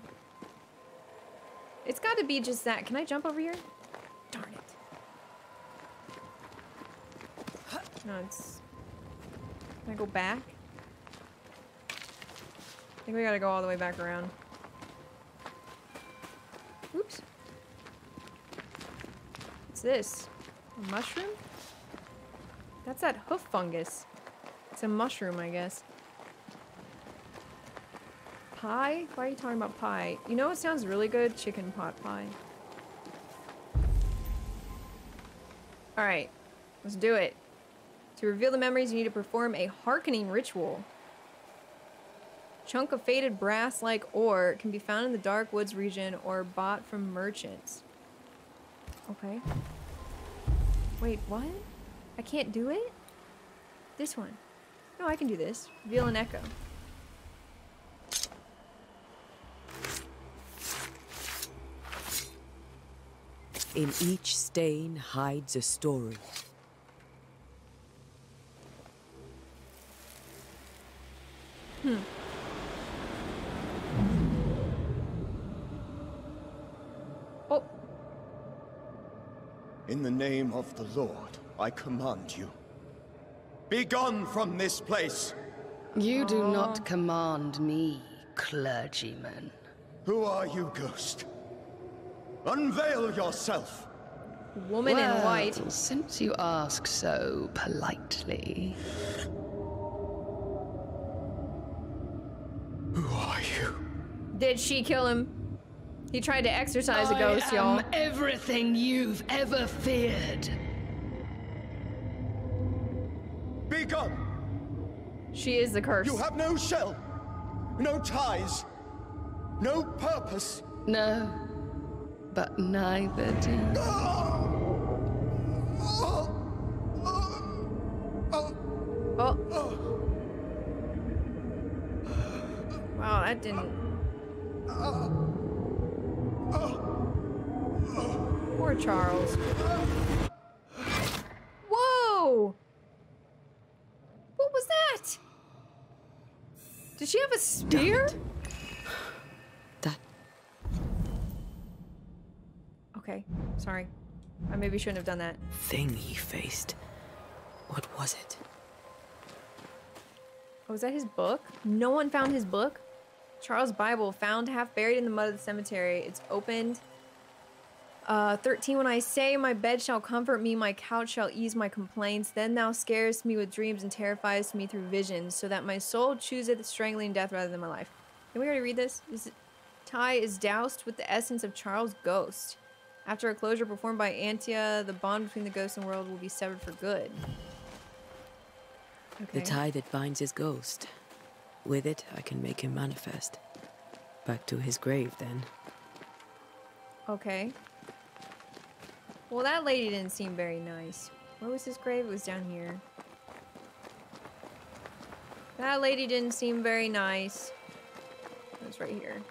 It's gotta be just that. Can I jump over here? Darn it. No, it's... Can I go back? I think we gotta go all the way back around. Oops. What's this? A mushroom? That's that hoof fungus. It's a mushroom, I guess. Pie? Why are you talking about pie? You know what sounds really good? Chicken pot pie. Alright, let's do it. To reveal the memories, you need to perform a hearkening ritual. Chunk of faded brass-like ore can be found in the Dark Woods region or bought from merchants. Okay. Wait, what? I can't do it? This one. No, I can do this. Reveal an echo. In each stain hides a story. Hmm. Oh. In the name of the Lord, I command you. Be gone from this place! You do not command me, clergyman. Who are you, ghost? Unveil yourself! Woman well, in white. Since you ask so politely. Who are you? Did she kill him? He tried to exorcise a ghost, y'all. am everything you've ever feared. Be gone! She is the curse. You have no shell, no ties, no purpose. No, but neither do you. Ah! Ah! Ah! Oh. Wow, that didn't. Poor Charles. Whoa! What was that? Did she have a spear? That. Okay, sorry. I maybe shouldn't have done that. Thing he faced. What was it? Oh, was that his book? No one found his book? Charles' Bible, found half buried in the mud of the cemetery. It's opened. Uh, 13, when I say my bed shall comfort me, my couch shall ease my complaints, then thou scarest me with dreams and terrifiest me through visions, so that my soul chooseth strangling death rather than my life. Can we already read this? this is, Tie is doused with the essence of Charles' ghost. After a closure performed by Antea, the bond between the ghost and world will be severed for good. The tie that binds his ghost. With it, I can make him manifest. Back to his grave, then. Okay. Well, that lady didn't seem very nice. Where was his grave? It was down here. That lady didn't seem very nice. It was right here.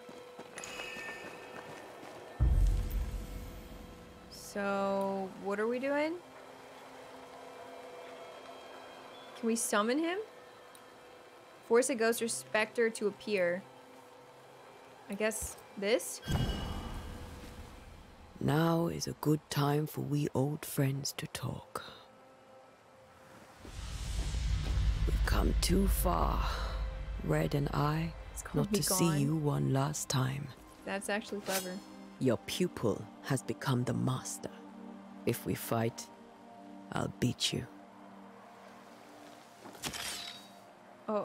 So, what are we doing? Can we summon him? Force a ghost or specter to appear. I guess this? Now is a good time for we old friends to talk. We've come too far, Red and I, not to gone. see you one last time. That's actually clever. Your pupil has become the master. If we fight, I'll beat you. Oh.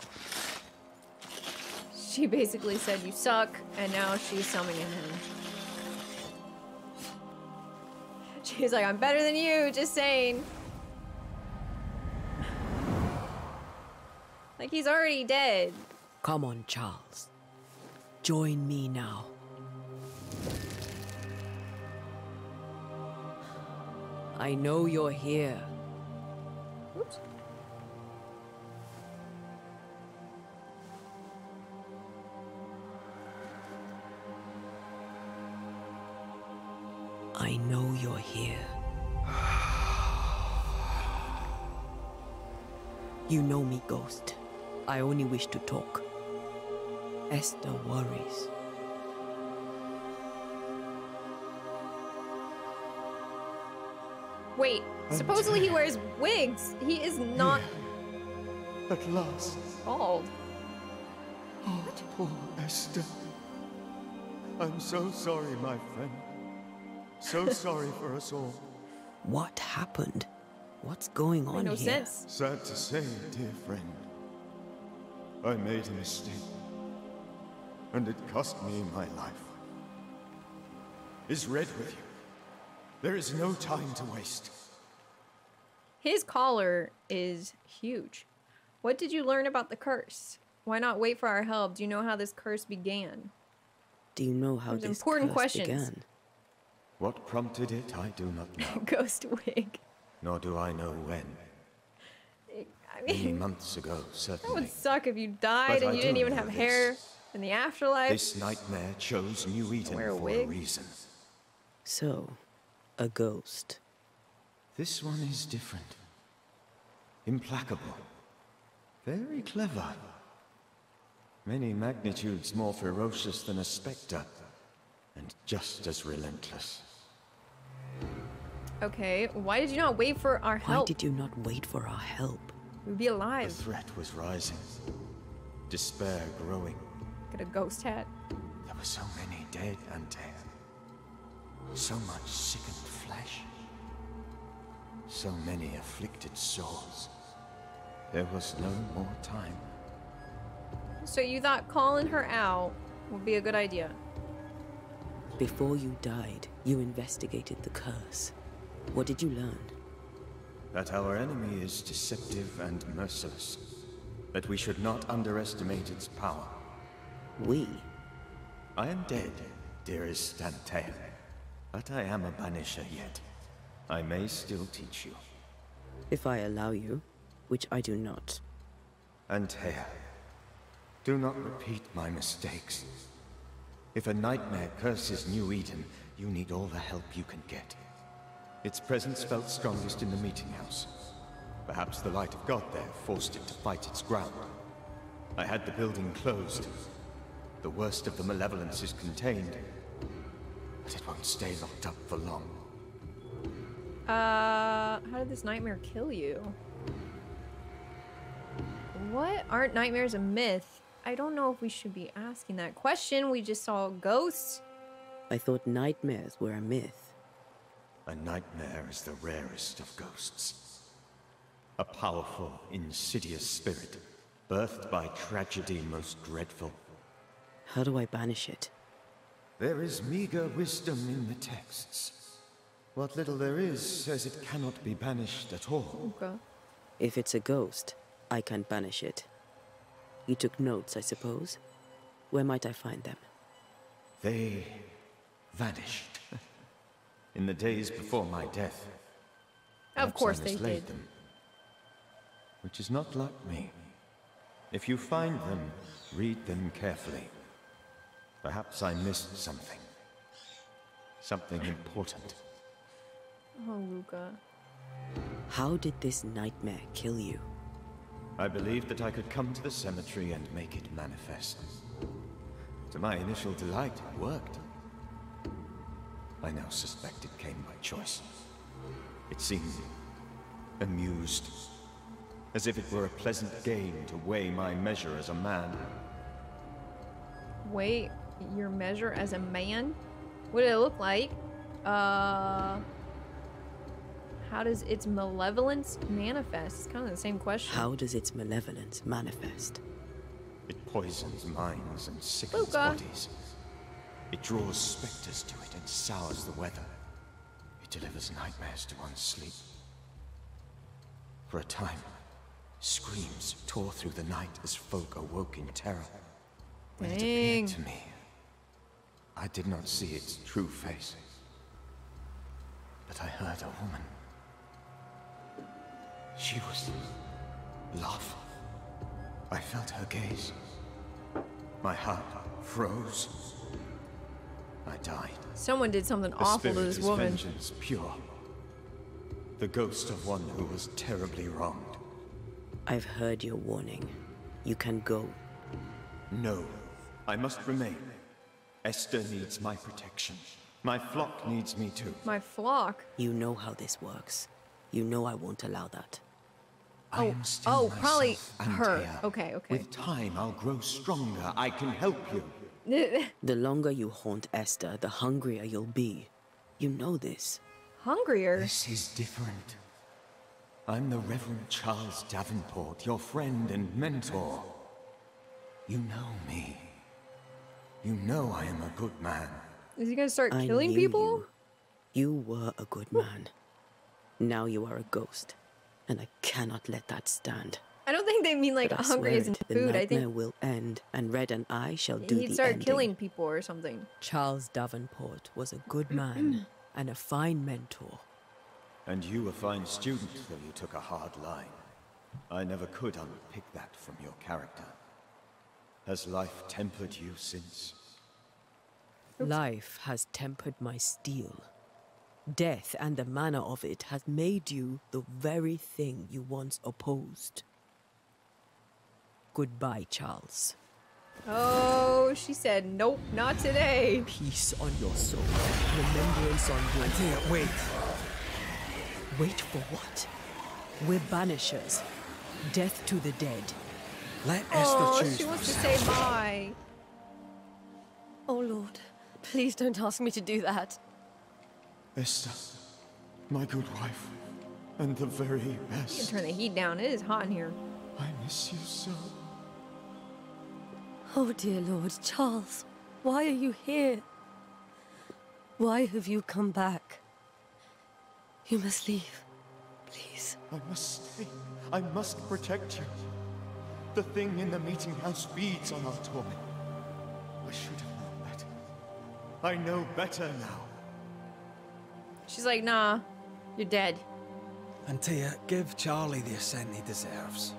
She basically said you suck, and now she's summoning him. She's like, I'm better than you, just saying. Like, he's already dead. Come on, Charles. Join me now. I know you're here. You're here. You know me, Ghost. I only wish to talk. Esther worries. Wait, supposedly he wears wigs. He is not At last. bald. Oh, poor Esther. I'm so sorry, my friend. So sorry for us all. What happened? What's going on no here? sense. Sad to say, dear friend. I made a mistake. And it cost me my life. Is Red with you? There is no time to waste. His collar is huge. What did you learn about the curse? Why not wait for our help? Do you know how this curse began? Do you know how There's this important curse questions. began? What prompted it, I do not know. Ghost wig. Nor do I know when. I mean, Many mean, months ago, that certainly. would suck if you died But and I you do didn't even have this. hair in the afterlife. This nightmare chose New Eden a for wig? a reason. So, a ghost. This one is different. Implacable. Very clever. Many magnitudes more ferocious than a spectre. And just as relentless. Okay, why did you not wait for our help? Why did you not wait for our help? We'd be alive. The threat was rising. Despair growing. Get a ghost hat. There were so many dead and dead. So much sickened flesh. So many afflicted souls. There was no more time. So you thought calling her out would be a good idea? Before you died, you investigated the curse. What did you learn? That our enemy is deceptive and merciless. That we should not underestimate its power. We? I am dead, dearest Antea. But I am a banisher yet. I may still teach you. If I allow you, which I do not. Antea, do not repeat my mistakes. If a nightmare curses New Eden, you need all the help you can get. Its presence felt strongest in the meeting house. Perhaps the light of God there forced it to fight its ground. I had the building closed. The worst of the malevolence is contained, but it won't stay locked up for long. Uh, how did this nightmare kill you? What? Aren't nightmares a myth? I don't know if we should be asking that question. We just saw ghosts. I thought nightmares were a myth. A nightmare is the rarest of ghosts. A powerful, insidious spirit, birthed by tragedy most dreadful. How do I banish it? There is meager wisdom in the texts. What little there is says it cannot be banished at all. Okay. If it's a ghost, I can banish it. You took notes, I suppose? Where might I find them? They vanished. In the days before my death. Of Perhaps I course they mislaid did. Them, which is not like me. If you find them, read them carefully. Perhaps I missed something. Something important. Oh, Luka. How did this nightmare kill you? I believed that I could come to the cemetery and make it manifest. To my initial delight, it worked. I now suspect it came by choice. It seemed amused, as if it were a pleasant game to weigh my measure as a man. Wait, your measure as a man? What did it look like? Uh. How does its malevolence manifest? It's kind of the same question. How does its malevolence manifest? It poisons minds and sickens Luka. bodies. It draws specters to it and sours the weather. It delivers nightmares to one's sleep. For a time, screams tore through the night as folk awoke in terror. When it appeared to me, I did not see its true face. But I heard a woman. She was love. I felt her gaze. My heart froze. I died. Someone did something The awful to this is woman. vengeance pure. The ghost of one who was terribly wronged. I've heard your warning. You can go. No, I must remain. Esther needs my protection. My flock needs me too. My flock. You know how this works. You know I won't allow that. I Oh, am still oh, probably her. Antea. Okay, okay. With time, I'll grow stronger. I can help you. The longer you haunt Esther, the hungrier you'll be. You know this. Hungrier. This is different. I'm the Reverend Charles Davenport, your friend and mentor. You know me. You know I am a good man. Is he gonna start I killing people? You. You were a good man. Now you are a ghost. And I cannot let that stand. I don't think they mean like but I hungry swear isn't it, the food. I nightmare think will end, and Red and I shall do he'd the start ending. killing people or something. Charles Davenport was a good man and a fine mentor. And you a fine student, though you took a hard line. I never could unpick that from your character. Has life tempered you since? Life has tempered my steel. Death and the manner of it has made you the very thing you once opposed. Goodbye, Charles. Oh, she said, nope, not today. Peace on your soul. Remembrance on your Antea, wait. Wait for what? We're banishers. Death to the dead. Let Esther oh, choose. Oh, she wants to say bye. Oh, Lord. Please don't ask me to do that. Esther, my good wife, and the very best. You can turn the heat down. It is hot in here. I miss you so. Oh, dear Lord, Charles, why are you here? Why have you come back? You must leave. Please. I must stay. I must protect you. The thing in the meeting house feeds on our torment. I should have known better. I know better now. She's like, nah, you're dead. Antea, give Charlie the ascent he deserves.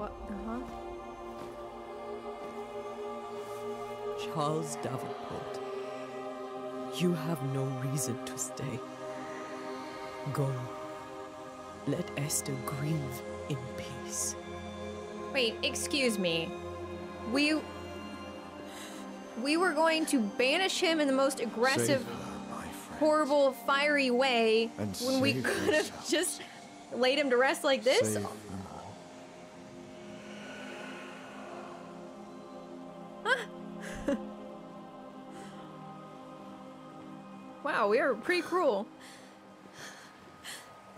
What? Uh-huh. Charles Davenport. You have no reason to stay. Go. Let Esther grieve in peace. Wait, excuse me. We we were going to banish him in the most aggressive, horrible, fiery way And when we could have just laid him to rest like this. Save we are pretty cruel.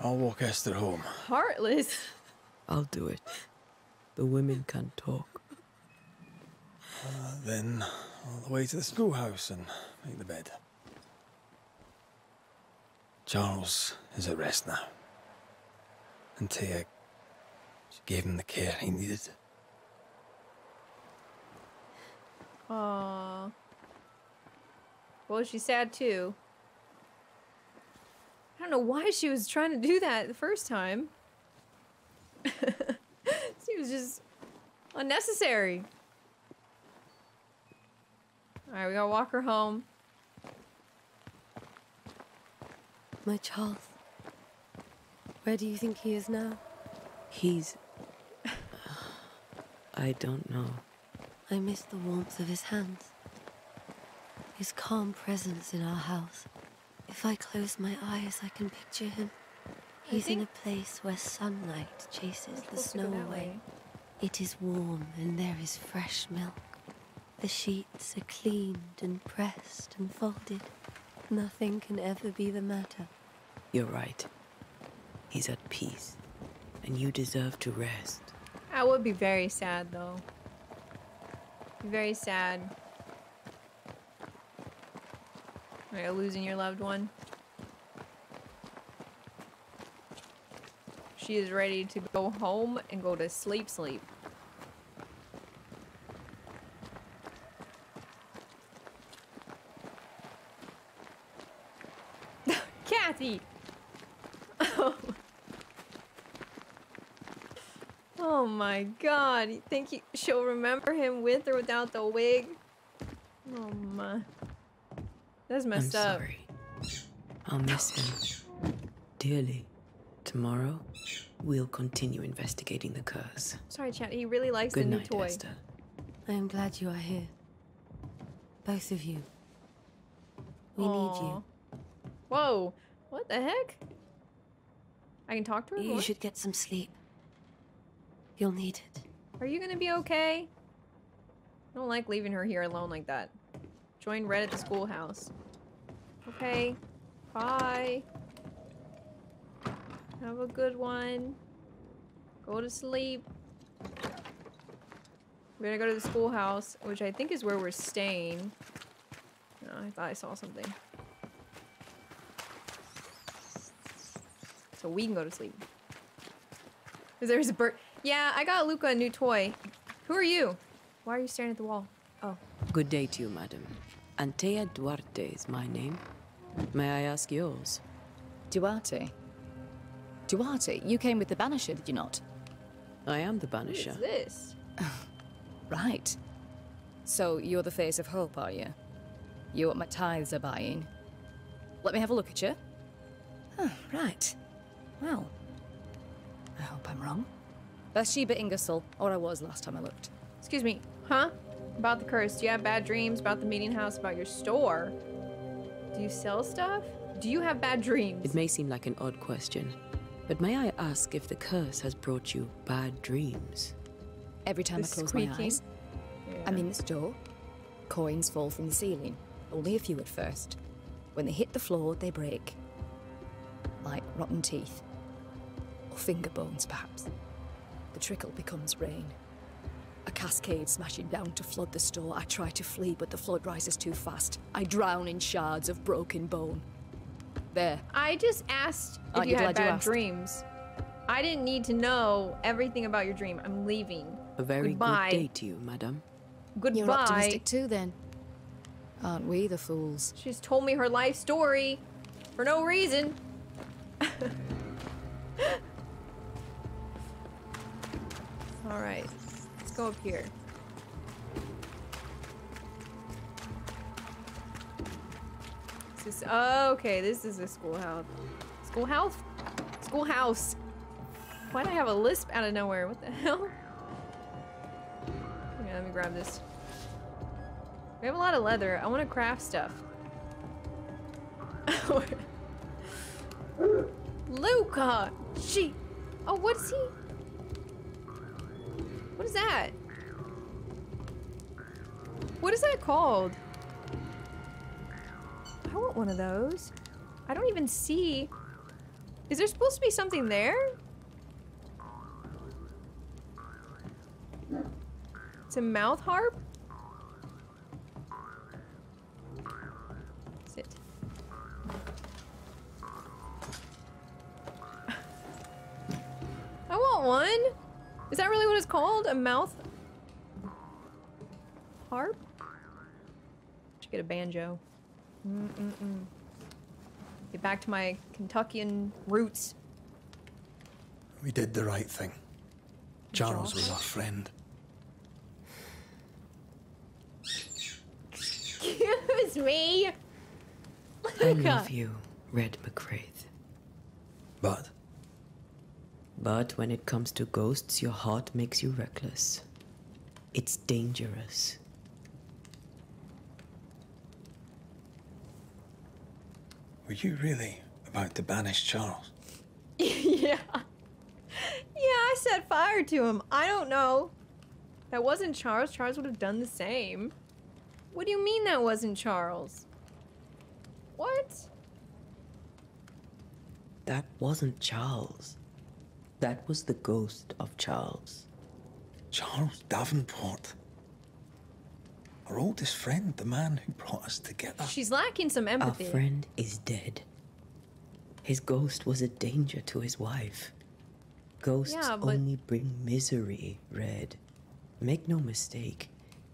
I'll walk Esther home. Heartless. I'll do it. The women can't talk. Uh, then, all the way to the schoolhouse and make the bed. Charles is at rest now. Antea, she gave him the care he needed. Aww. Well, she's sad too. I don't know why she was trying to do that the first time. she was just unnecessary. Alright, we gotta walk her home. My Charles. Where do you think he is now? He's. I don't know. I miss the warmth of his hands. His calm presence in our house. If I close my eyes, I can picture him. He's in a place where sunlight chases the supposed to go snow away. It is warm and there is fresh milk. The sheets are cleaned and pressed and folded. Nothing can ever be the matter. You're right. He's at peace. And you deserve to rest. I would be very sad though. Very sad. Right, losing your loved one. She is ready to go home and go to sleep sleep. Kathy! Oh. My god, you think he, she'll remember him with or without the wig? Oh my. That's messed I'm up. sorry. I'll miss him. Dearly. Tomorrow, we'll continue investigating the curse. Sorry, chat. He really likes Good the new night, toy. Esther. I am glad you are here. Both of you. We need you. Whoa. What the heck? I can talk to her? You What? should get some sleep. You'll need it. Are you gonna be okay? I don't like leaving her here alone like that. Join Red at the schoolhouse. Okay. Bye. Have a good one. Go to sleep. We're gonna go to the schoolhouse, which I think is where we're staying. I thought I saw something. so we can go to sleep. There's a bird. Yeah, I got Luka a new toy. Who are you? Why are you staring at the wall? Oh. Good day to you, madam. Antea Duarte is my name. May I ask yours? Duarte. Duarte, you came with the Banisher, did you not? I am the What Banisher. is this? Right. So you're the face of hope, are you? You're what my tithes are buying. Let me have a look at you. Oh, right. Well, I hope I'm wrong. Bathsheba Ingersoll, or I was last time I looked. Excuse me. Huh? About the curse. Do you have bad dreams about the meeting house? About your store? Do you sell stuff? Do you have bad dreams? It may seem like an odd question, but may I ask if the curse has brought you bad dreams? Every time The I close my squeaking. eyes, I'm in this door. Coins fall from the ceiling. Only a few at first. When they hit the floor, they break. Like rotten teeth. Or finger bones, perhaps. The trickle becomes rain. A cascade smashing down to flood the store. I try to flee, but the flood rises too fast. I drown in shards of broken bone. There. I just asked if Aren't you you had glad you bad dreams. I didn't need to know everything about your dream. I'm leaving. A very Goodbye. good day to you, madam. Goodbye. You're optimistic too, then. Aren't we the fools? She's told me her life story for no reason. All right, let's go up here. Is this, oh, okay, this is a schoolhouse. Schoolhouse? Schoolhouse. Why'd I have a lisp out of nowhere? What the hell? Okay, let me grab this. We have a lot of leather. I want to craft stuff. Luka! She. Oh, what's he? What is that? What is that called? I want one of those. I don't even see. Is there supposed to be something there? It's a mouth harp? Sit. I want one. Is that really what it's called? A mouth harp? Should get a banjo. Mm-mm-mm. Get back to my Kentuckian roots. We did the right thing. Charles was our friend. Excuse me. I Luka. love you, Red mac Raith. But? But when it comes to ghosts, your heart makes you reckless. It's dangerous. Were you really about to banish Charles? yeah. Yeah, I set fire to him. I don't know. That wasn't Charles. Charles would have done the same. What do you mean that wasn't Charles? What? That wasn't Charles. That was the ghost of Charles. Charles Davenport. Our oldest friend, the man who brought us together. She's lacking some empathy. Our empathy. friend is dead. His ghost was a danger to his wife. Ghosts Yeah, but- only bring misery, Red. Make no mistake,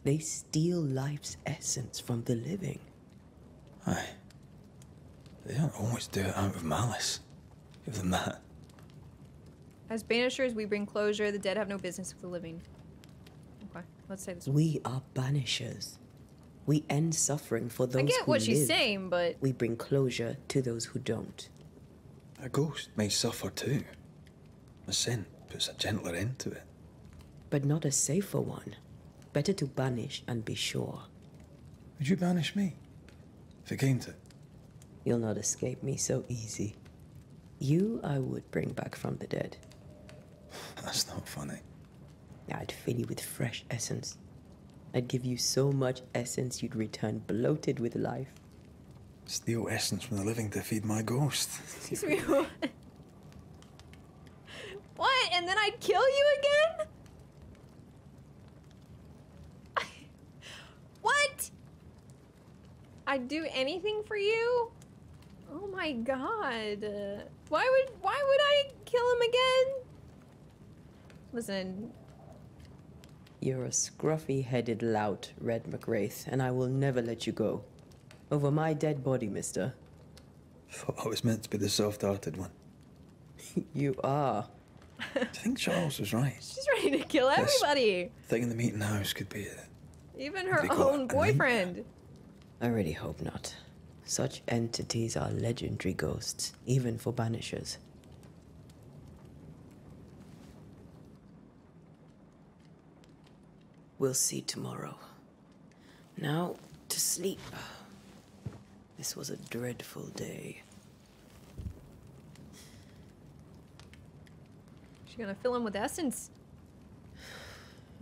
they steal life's essence from the living. Aye. They don't always do it out of malice. Give them that. As banishers, we bring closure. The dead have no business with the living. Okay, let's say this. one. We are banishers. We end suffering for those who I get who what she's live. saying, but We bring closure to those who don't. A ghost may suffer too. A sin puts a gentler end to it. But not a safer one. Better to banish and be sure. Would you banish me? If it came to it. You'll not escape me so easy. You I would bring back from the dead. That's not funny. I'd fill you with fresh essence. I'd give you so much essence you'd return bloated with life. Steal essence from the living to feed my ghost. excuse me. What? What? And then I'd kill you again? what? I'd do anything for you? Oh my god. Why would why would I kill him again? Listen, You're a scruffy headed lout, Red mac Raith, and I will never let you go. Over my dead body, mister. Thought I was meant to be the soft hearted one. you are. I think Charles was right? she's ready to kill Yes. everybody. Thing in the meeting house could be it. Even her do you call it, own boyfriend. I really hope not. Such entities are legendary ghosts, even for banishers. We'll see tomorrow. Now, to sleep. This was a dreadful day. She's gonna fill him with essence.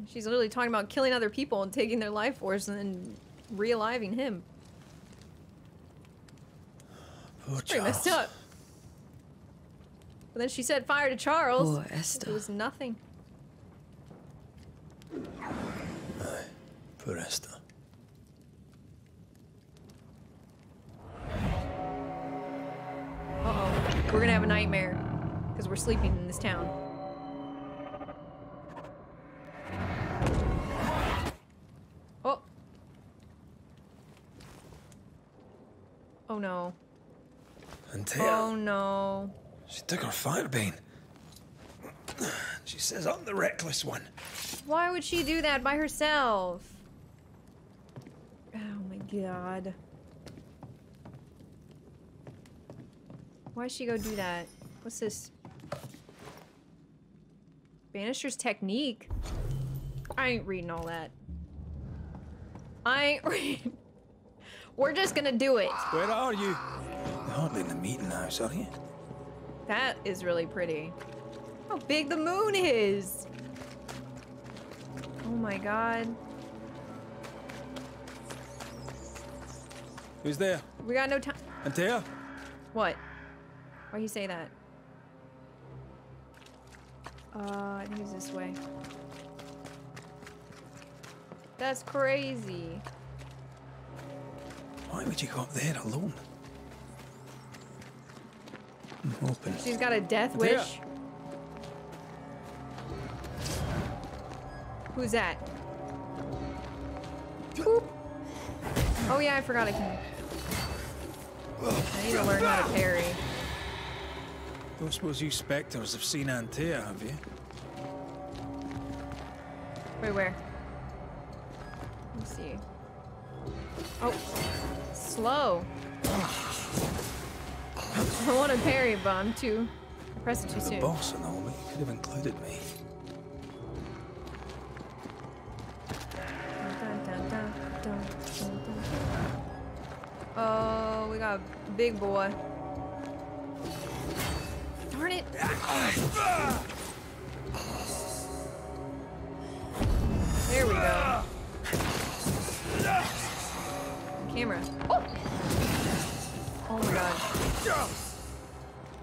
She's literally talking about killing other people and taking their life force and then realiving him. Poor Pretty messed up. But then she set fire to Charles. Poor Esther. It was nothing. Poor Esther. Uh oh. We're gonna have a nightmare. Because we're sleeping in this town. Oh. Oh no. Antea, Oh no. she took her firebane. She says I'm the reckless one. Why would she do that by herself? Oh my god. Why'd she go do that? What's this? Banisher's technique? I ain't reading all that. I ain't reading. We're just gonna do it. Where are you? You're hardly in the meeting house, are you? That is really pretty. How big the moon is! Oh my god. Who's there? We got no time. Antea? What? Why you say that? Uh, I think it's this way. That's crazy. Why would you go up there alone? I'm hoping. She's got a death Antea. wish. Who's that? Boop. Oh yeah, I forgot I can. I need to learn how to parry. Don't suppose you spectres have seen Antea, have you? Wait, where? Let me see. Oh, slow. I want to parry, but I'm too. I pressed it too soon. boss and all, but you could have included me. Big boy. Darn it! There we go. Camera. Oh! Oh my god.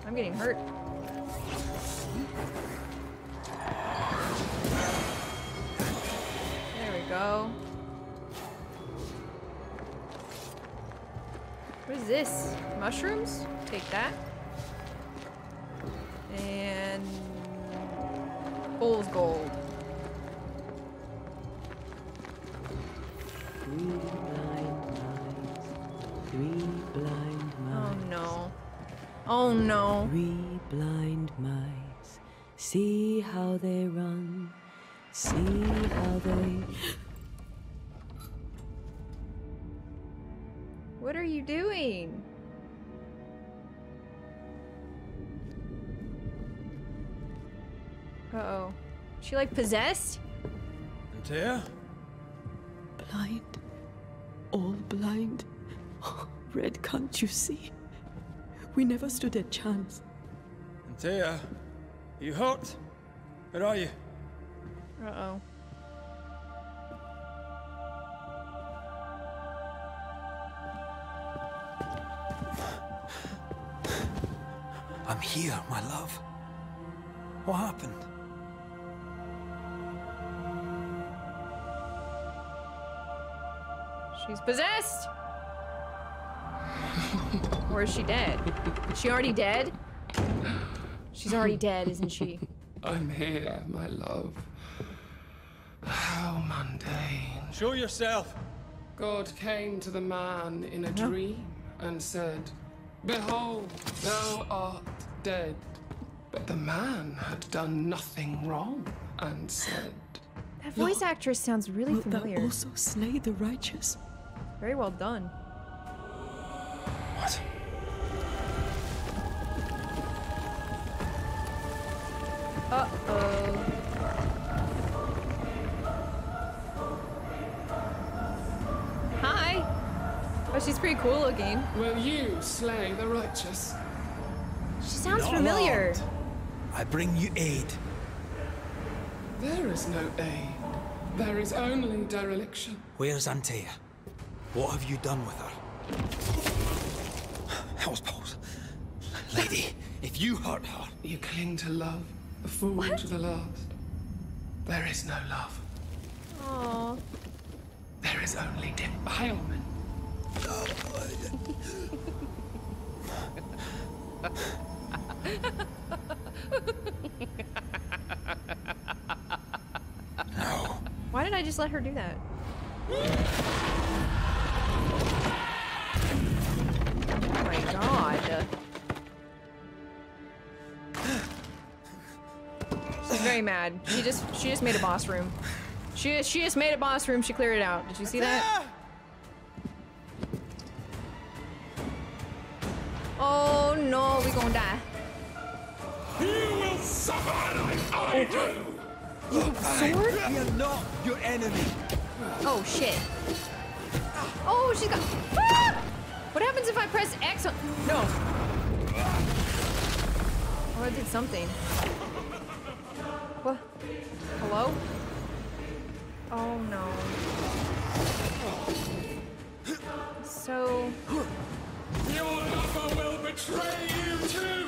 I'm getting hurt. There we go. What is this? Mushrooms? Take that. And fool's gold. Three blind mice, three blind Oh no. Oh no. Three blind mice, see how they run, see how they. What are you doing? She like possessed? Antea? Blind. All blind. Red, can't you see? We never stood a chance. Antea? You hurt? Where are you? Uh oh. I'm here, my love. What happened? She's possessed! Or is she dead? Is she already dead? She's already dead, isn't she? I'm here, my love. How mundane. Show yourself. God came to the man in a dream and said, Behold, thou art dead. But the man had done nothing wrong and said, That voice actress sounds really Wilt thou familiar. also slay the righteous? Very well done. What? Uh-oh. Hi. Oh, she's pretty cool looking. Will you slay the righteous? She sounds Not familiar. alarmed. I bring you aid. There is no aid. There is only dereliction. Where's Antea? What have you done with her? Hell's balls. Lady, if you hurt her... You cling to love, a fool to the last. There is no love. Aww. There is only defilement. Why did I just let her do that? Mad. She just she just made a boss room. She she just made a boss room. She cleared it out. Did you see that? Oh no, we gonna die. You will suffer like I do. You have a sword? We are not your enemy. Oh shit. Oh, she's got. Ah! What happens if I press X on. No. Oh, I did something. Hello? Oh no. So. Your lover will betray you too.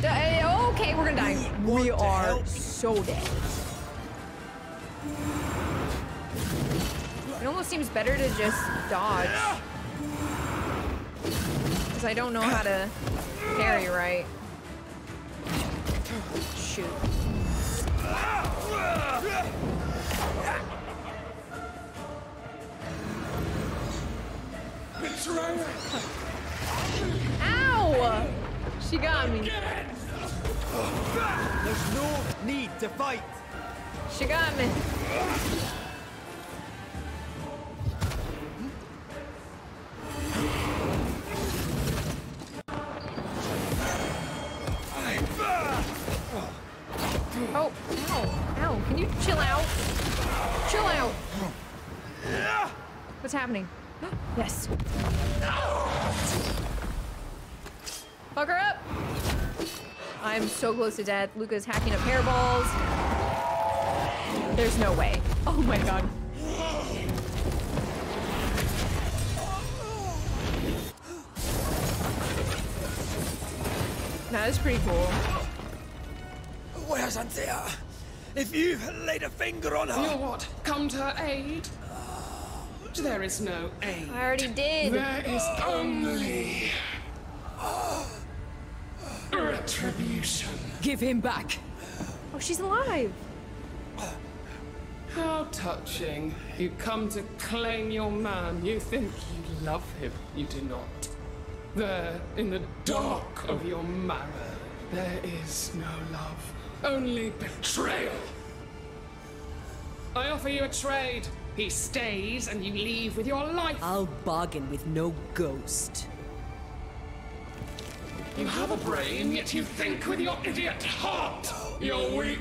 D- eh, okay, we're gonna die. We are so dead. It almost seems better to just dodge. Because I don't know how to parry right. Shoot. Ow! She got me. There's no need to fight. She got me. To death. Luka's hacking up hairballs. There's no way. Oh my god. That is pretty cool. Where's Antea? If you've laid a finger on her... You what? Come to her aid? There is no aid. I already did. There is only retribution. Give him back. Oh, she's alive. How touching. You come to claim your man. You think you love him. You do not. There, in the dark of your marrow, there is no love. Only betrayal. I offer you a trade. He stays and you leave with your life. I'll bargain with no ghost. You have a brain, yet you think with your idiot heart. You're weak.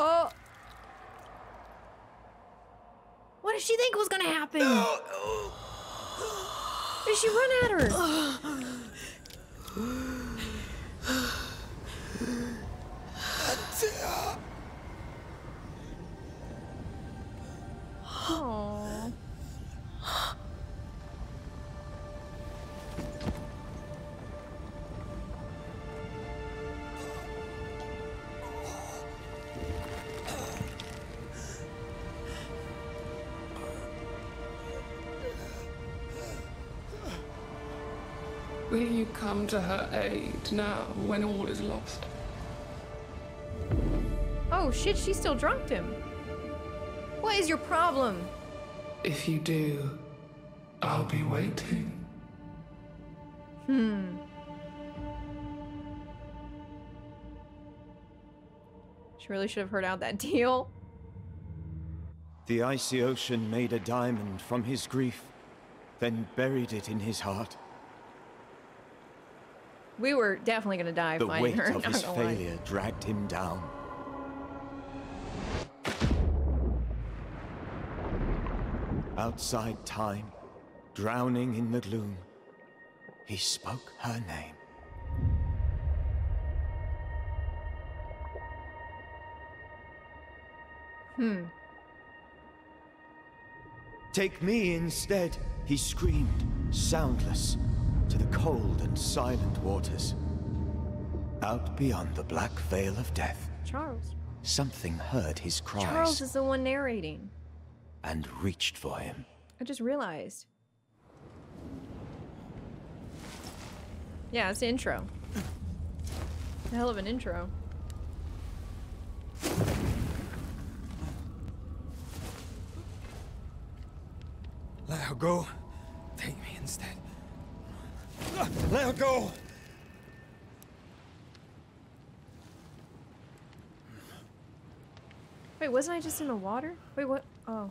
Oh. What did she think was gonna happen? Did she run at her? Aww. Will you come to her aid now when all is lost? Oh shit, she still drunked him. What is your problem? If you do, I'll be waiting. Hmm. She really should have heard out that deal. The icy ocean made a diamond from his grief, then buried it in his heart. We were definitely gonna die The finding weight her. of his gonna lie. failure dragged him down. Outside time, drowning in the gloom, he spoke her name. Hmm. Take me instead, he screamed, soundless, to the cold and silent waters. Out beyond the black veil of death, Charles. something heard his cries Charles is the one narrating. and reached for him. I just realized. Yeah, it's the intro. A hell of an intro. Let her go. Take me instead. Let her go! Wait, wasn't I just in the water? Wait, what? Oh.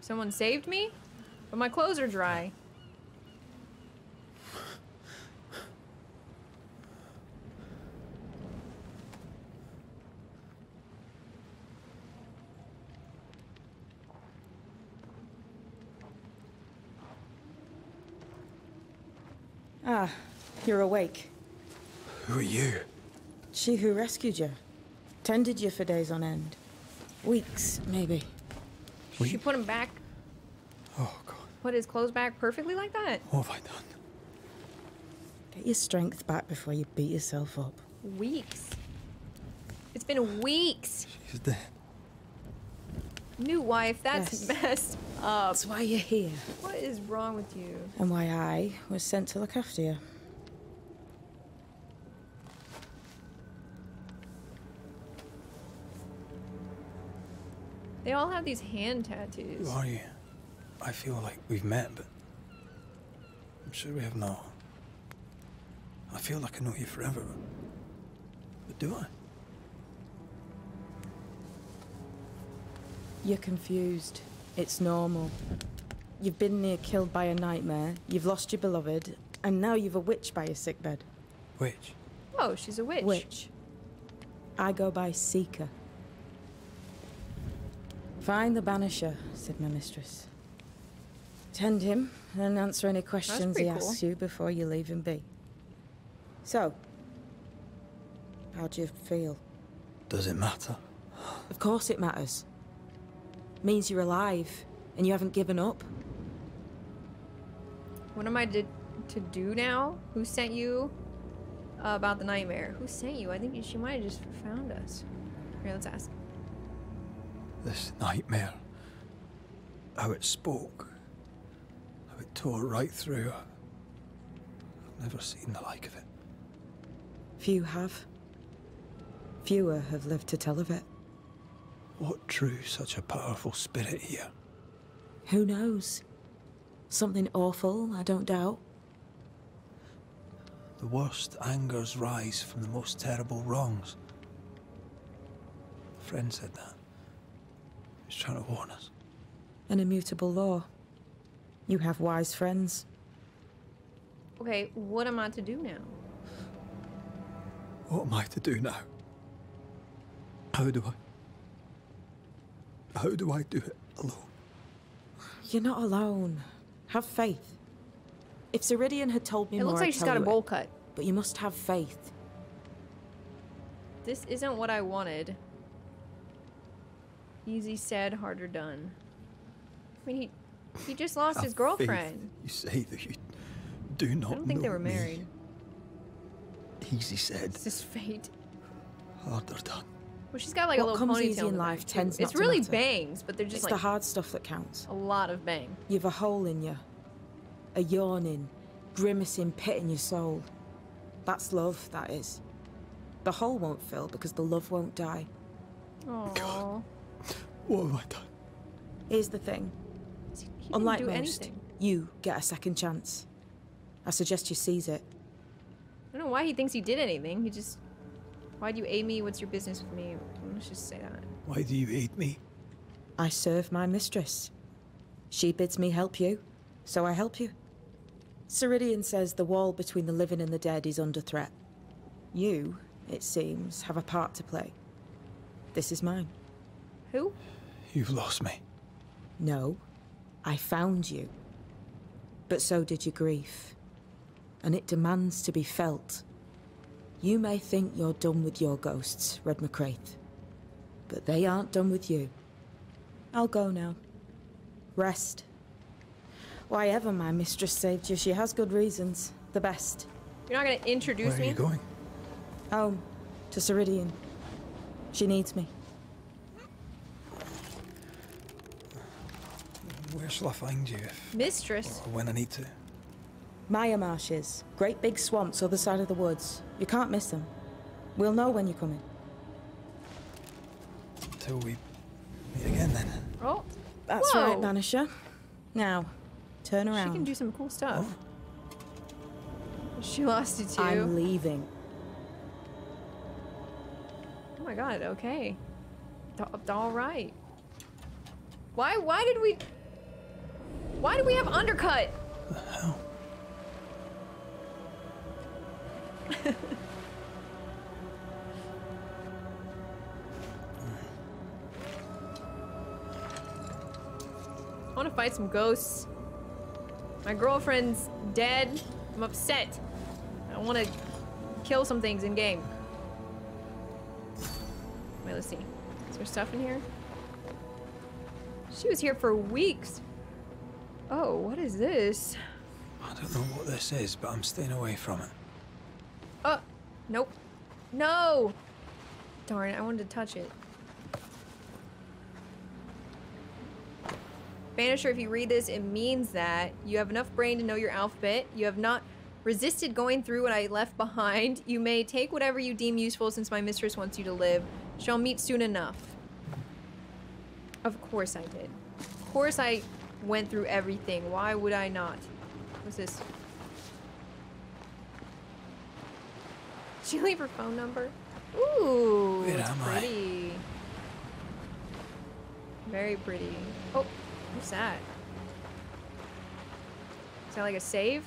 Someone saved me? But my clothes are dry. Ah, you're awake. Who are you? She who rescued you. Tended you for days on end. Weeks, maybe. She put him back. Oh, God. Put his clothes back perfectly like that? What have I done? Get your strength back before you beat yourself up. Weeks. It's been weeks. She's dead. New wife, that's messed up. That's why you're here. What is wrong with you? And why I was sent to look after you. They all have these hand tattoos. Who are you? I feel like we've met, but I'm sure we have not. I feel like I know you forever, but, but do I? You're confused. It's normal. You've been near killed by a nightmare, you've lost your beloved, and now you've a witch by your sickbed. Witch? Oh, she's a witch. Witch. I go by Seeker. Find the Banisher, said my mistress. Tend him, and answer any questions he cool. asks you before you leave him be. So, how do you feel? Does it matter? Of course it matters. Means you're alive, and you haven't given up. What am I to, to do now? Who sent you uh, about the nightmare? Who sent you? I think she might have just found us. Here, let's ask. This nightmare. How it spoke. How it tore right through. I've never seen the like of it. Few have. Fewer have lived to tell of it. What drew such a powerful spirit here? Who knows? Something awful, I don't doubt. The worst angers rise from the most terrible wrongs. A friend said that. He was trying to warn us. An immutable law. You have wise friends. Okay, what am I to do now? What am I to do now? How do I? How do I do it alone? You're not alone. Have faith. If Ceridian had told me It more, looks like I'd she's tell got a you bowl it. cut. But you must have faith. This isn't what I wanted. Easy said, harder done. I mean, he he just lost Have his faith. girlfriend. You say that you do not I don't think they know were me. married. Easy said, This his fate. harder done. Well, she's got like a What little comes ponytail easy in in life tends It's not to really matter. bangs, but they're just It's like the hard stuff that counts. a lot of bang. You've a hole in you. A yawning, grimacing pit in your soul. That's love, that is. The hole won't fill because the love won't die. Aww. What have I done? Here's the thing. He didn't Unlike most, anything. you get a second chance. I suggest you seize it. I don't know why he thinks he did anything. He just. Why'd you hate me? What's your business with me? Let's just say that. Why do you hate me? I serve my mistress. She bids me help you, so I help you. Ceridian says the wall between the living and the dead is under threat. You, it seems, have a part to play. This is mine. Who? You've lost me. No, I found you. But so did your grief. And it demands to be felt. You may think you're done with your ghosts, Red mac Raith. But they aren't done with you. I'll go now. Rest. Why ever my mistress saved you, she has good reasons. The best. You're not gonna introduce me. Where are me? you going? Home. To Ceridian. She needs me. Where shall I find you if, Mistress. or when I need to? Maya marshes. Great big swamps other side of the woods. You can't miss them. We'll know when you're coming. Till we meet again then. Oh. That's Whoa. right, Banisher. Now, turn around. She can do some cool stuff. Oh. She lost it too. I'm leaving. Oh my god, okay. D- all right. Why why did we Why do we have undercut? The hell? I want to fight some ghosts. My girlfriend's dead. I'm upset. I want to kill some things in game. Wait, let's see. Is there stuff in here? She was here for weeks. Oh, what is this? I don't know what this is, but I'm staying away from it. Oh, nope. No! Darn, it, I wanted to touch it. Banisher, if you read this, it means that you have enough brain to know your alphabet. You have not resisted going through what I left behind. You may take whatever you deem useful since my mistress wants you to live. Shall meet soon enough. Of course I did. Of course I went through everything. Why would I not? What's this? Did she leave her phone number? Ooh, Where it's am I? pretty. Very pretty. Oh, what's that? Is that like a save?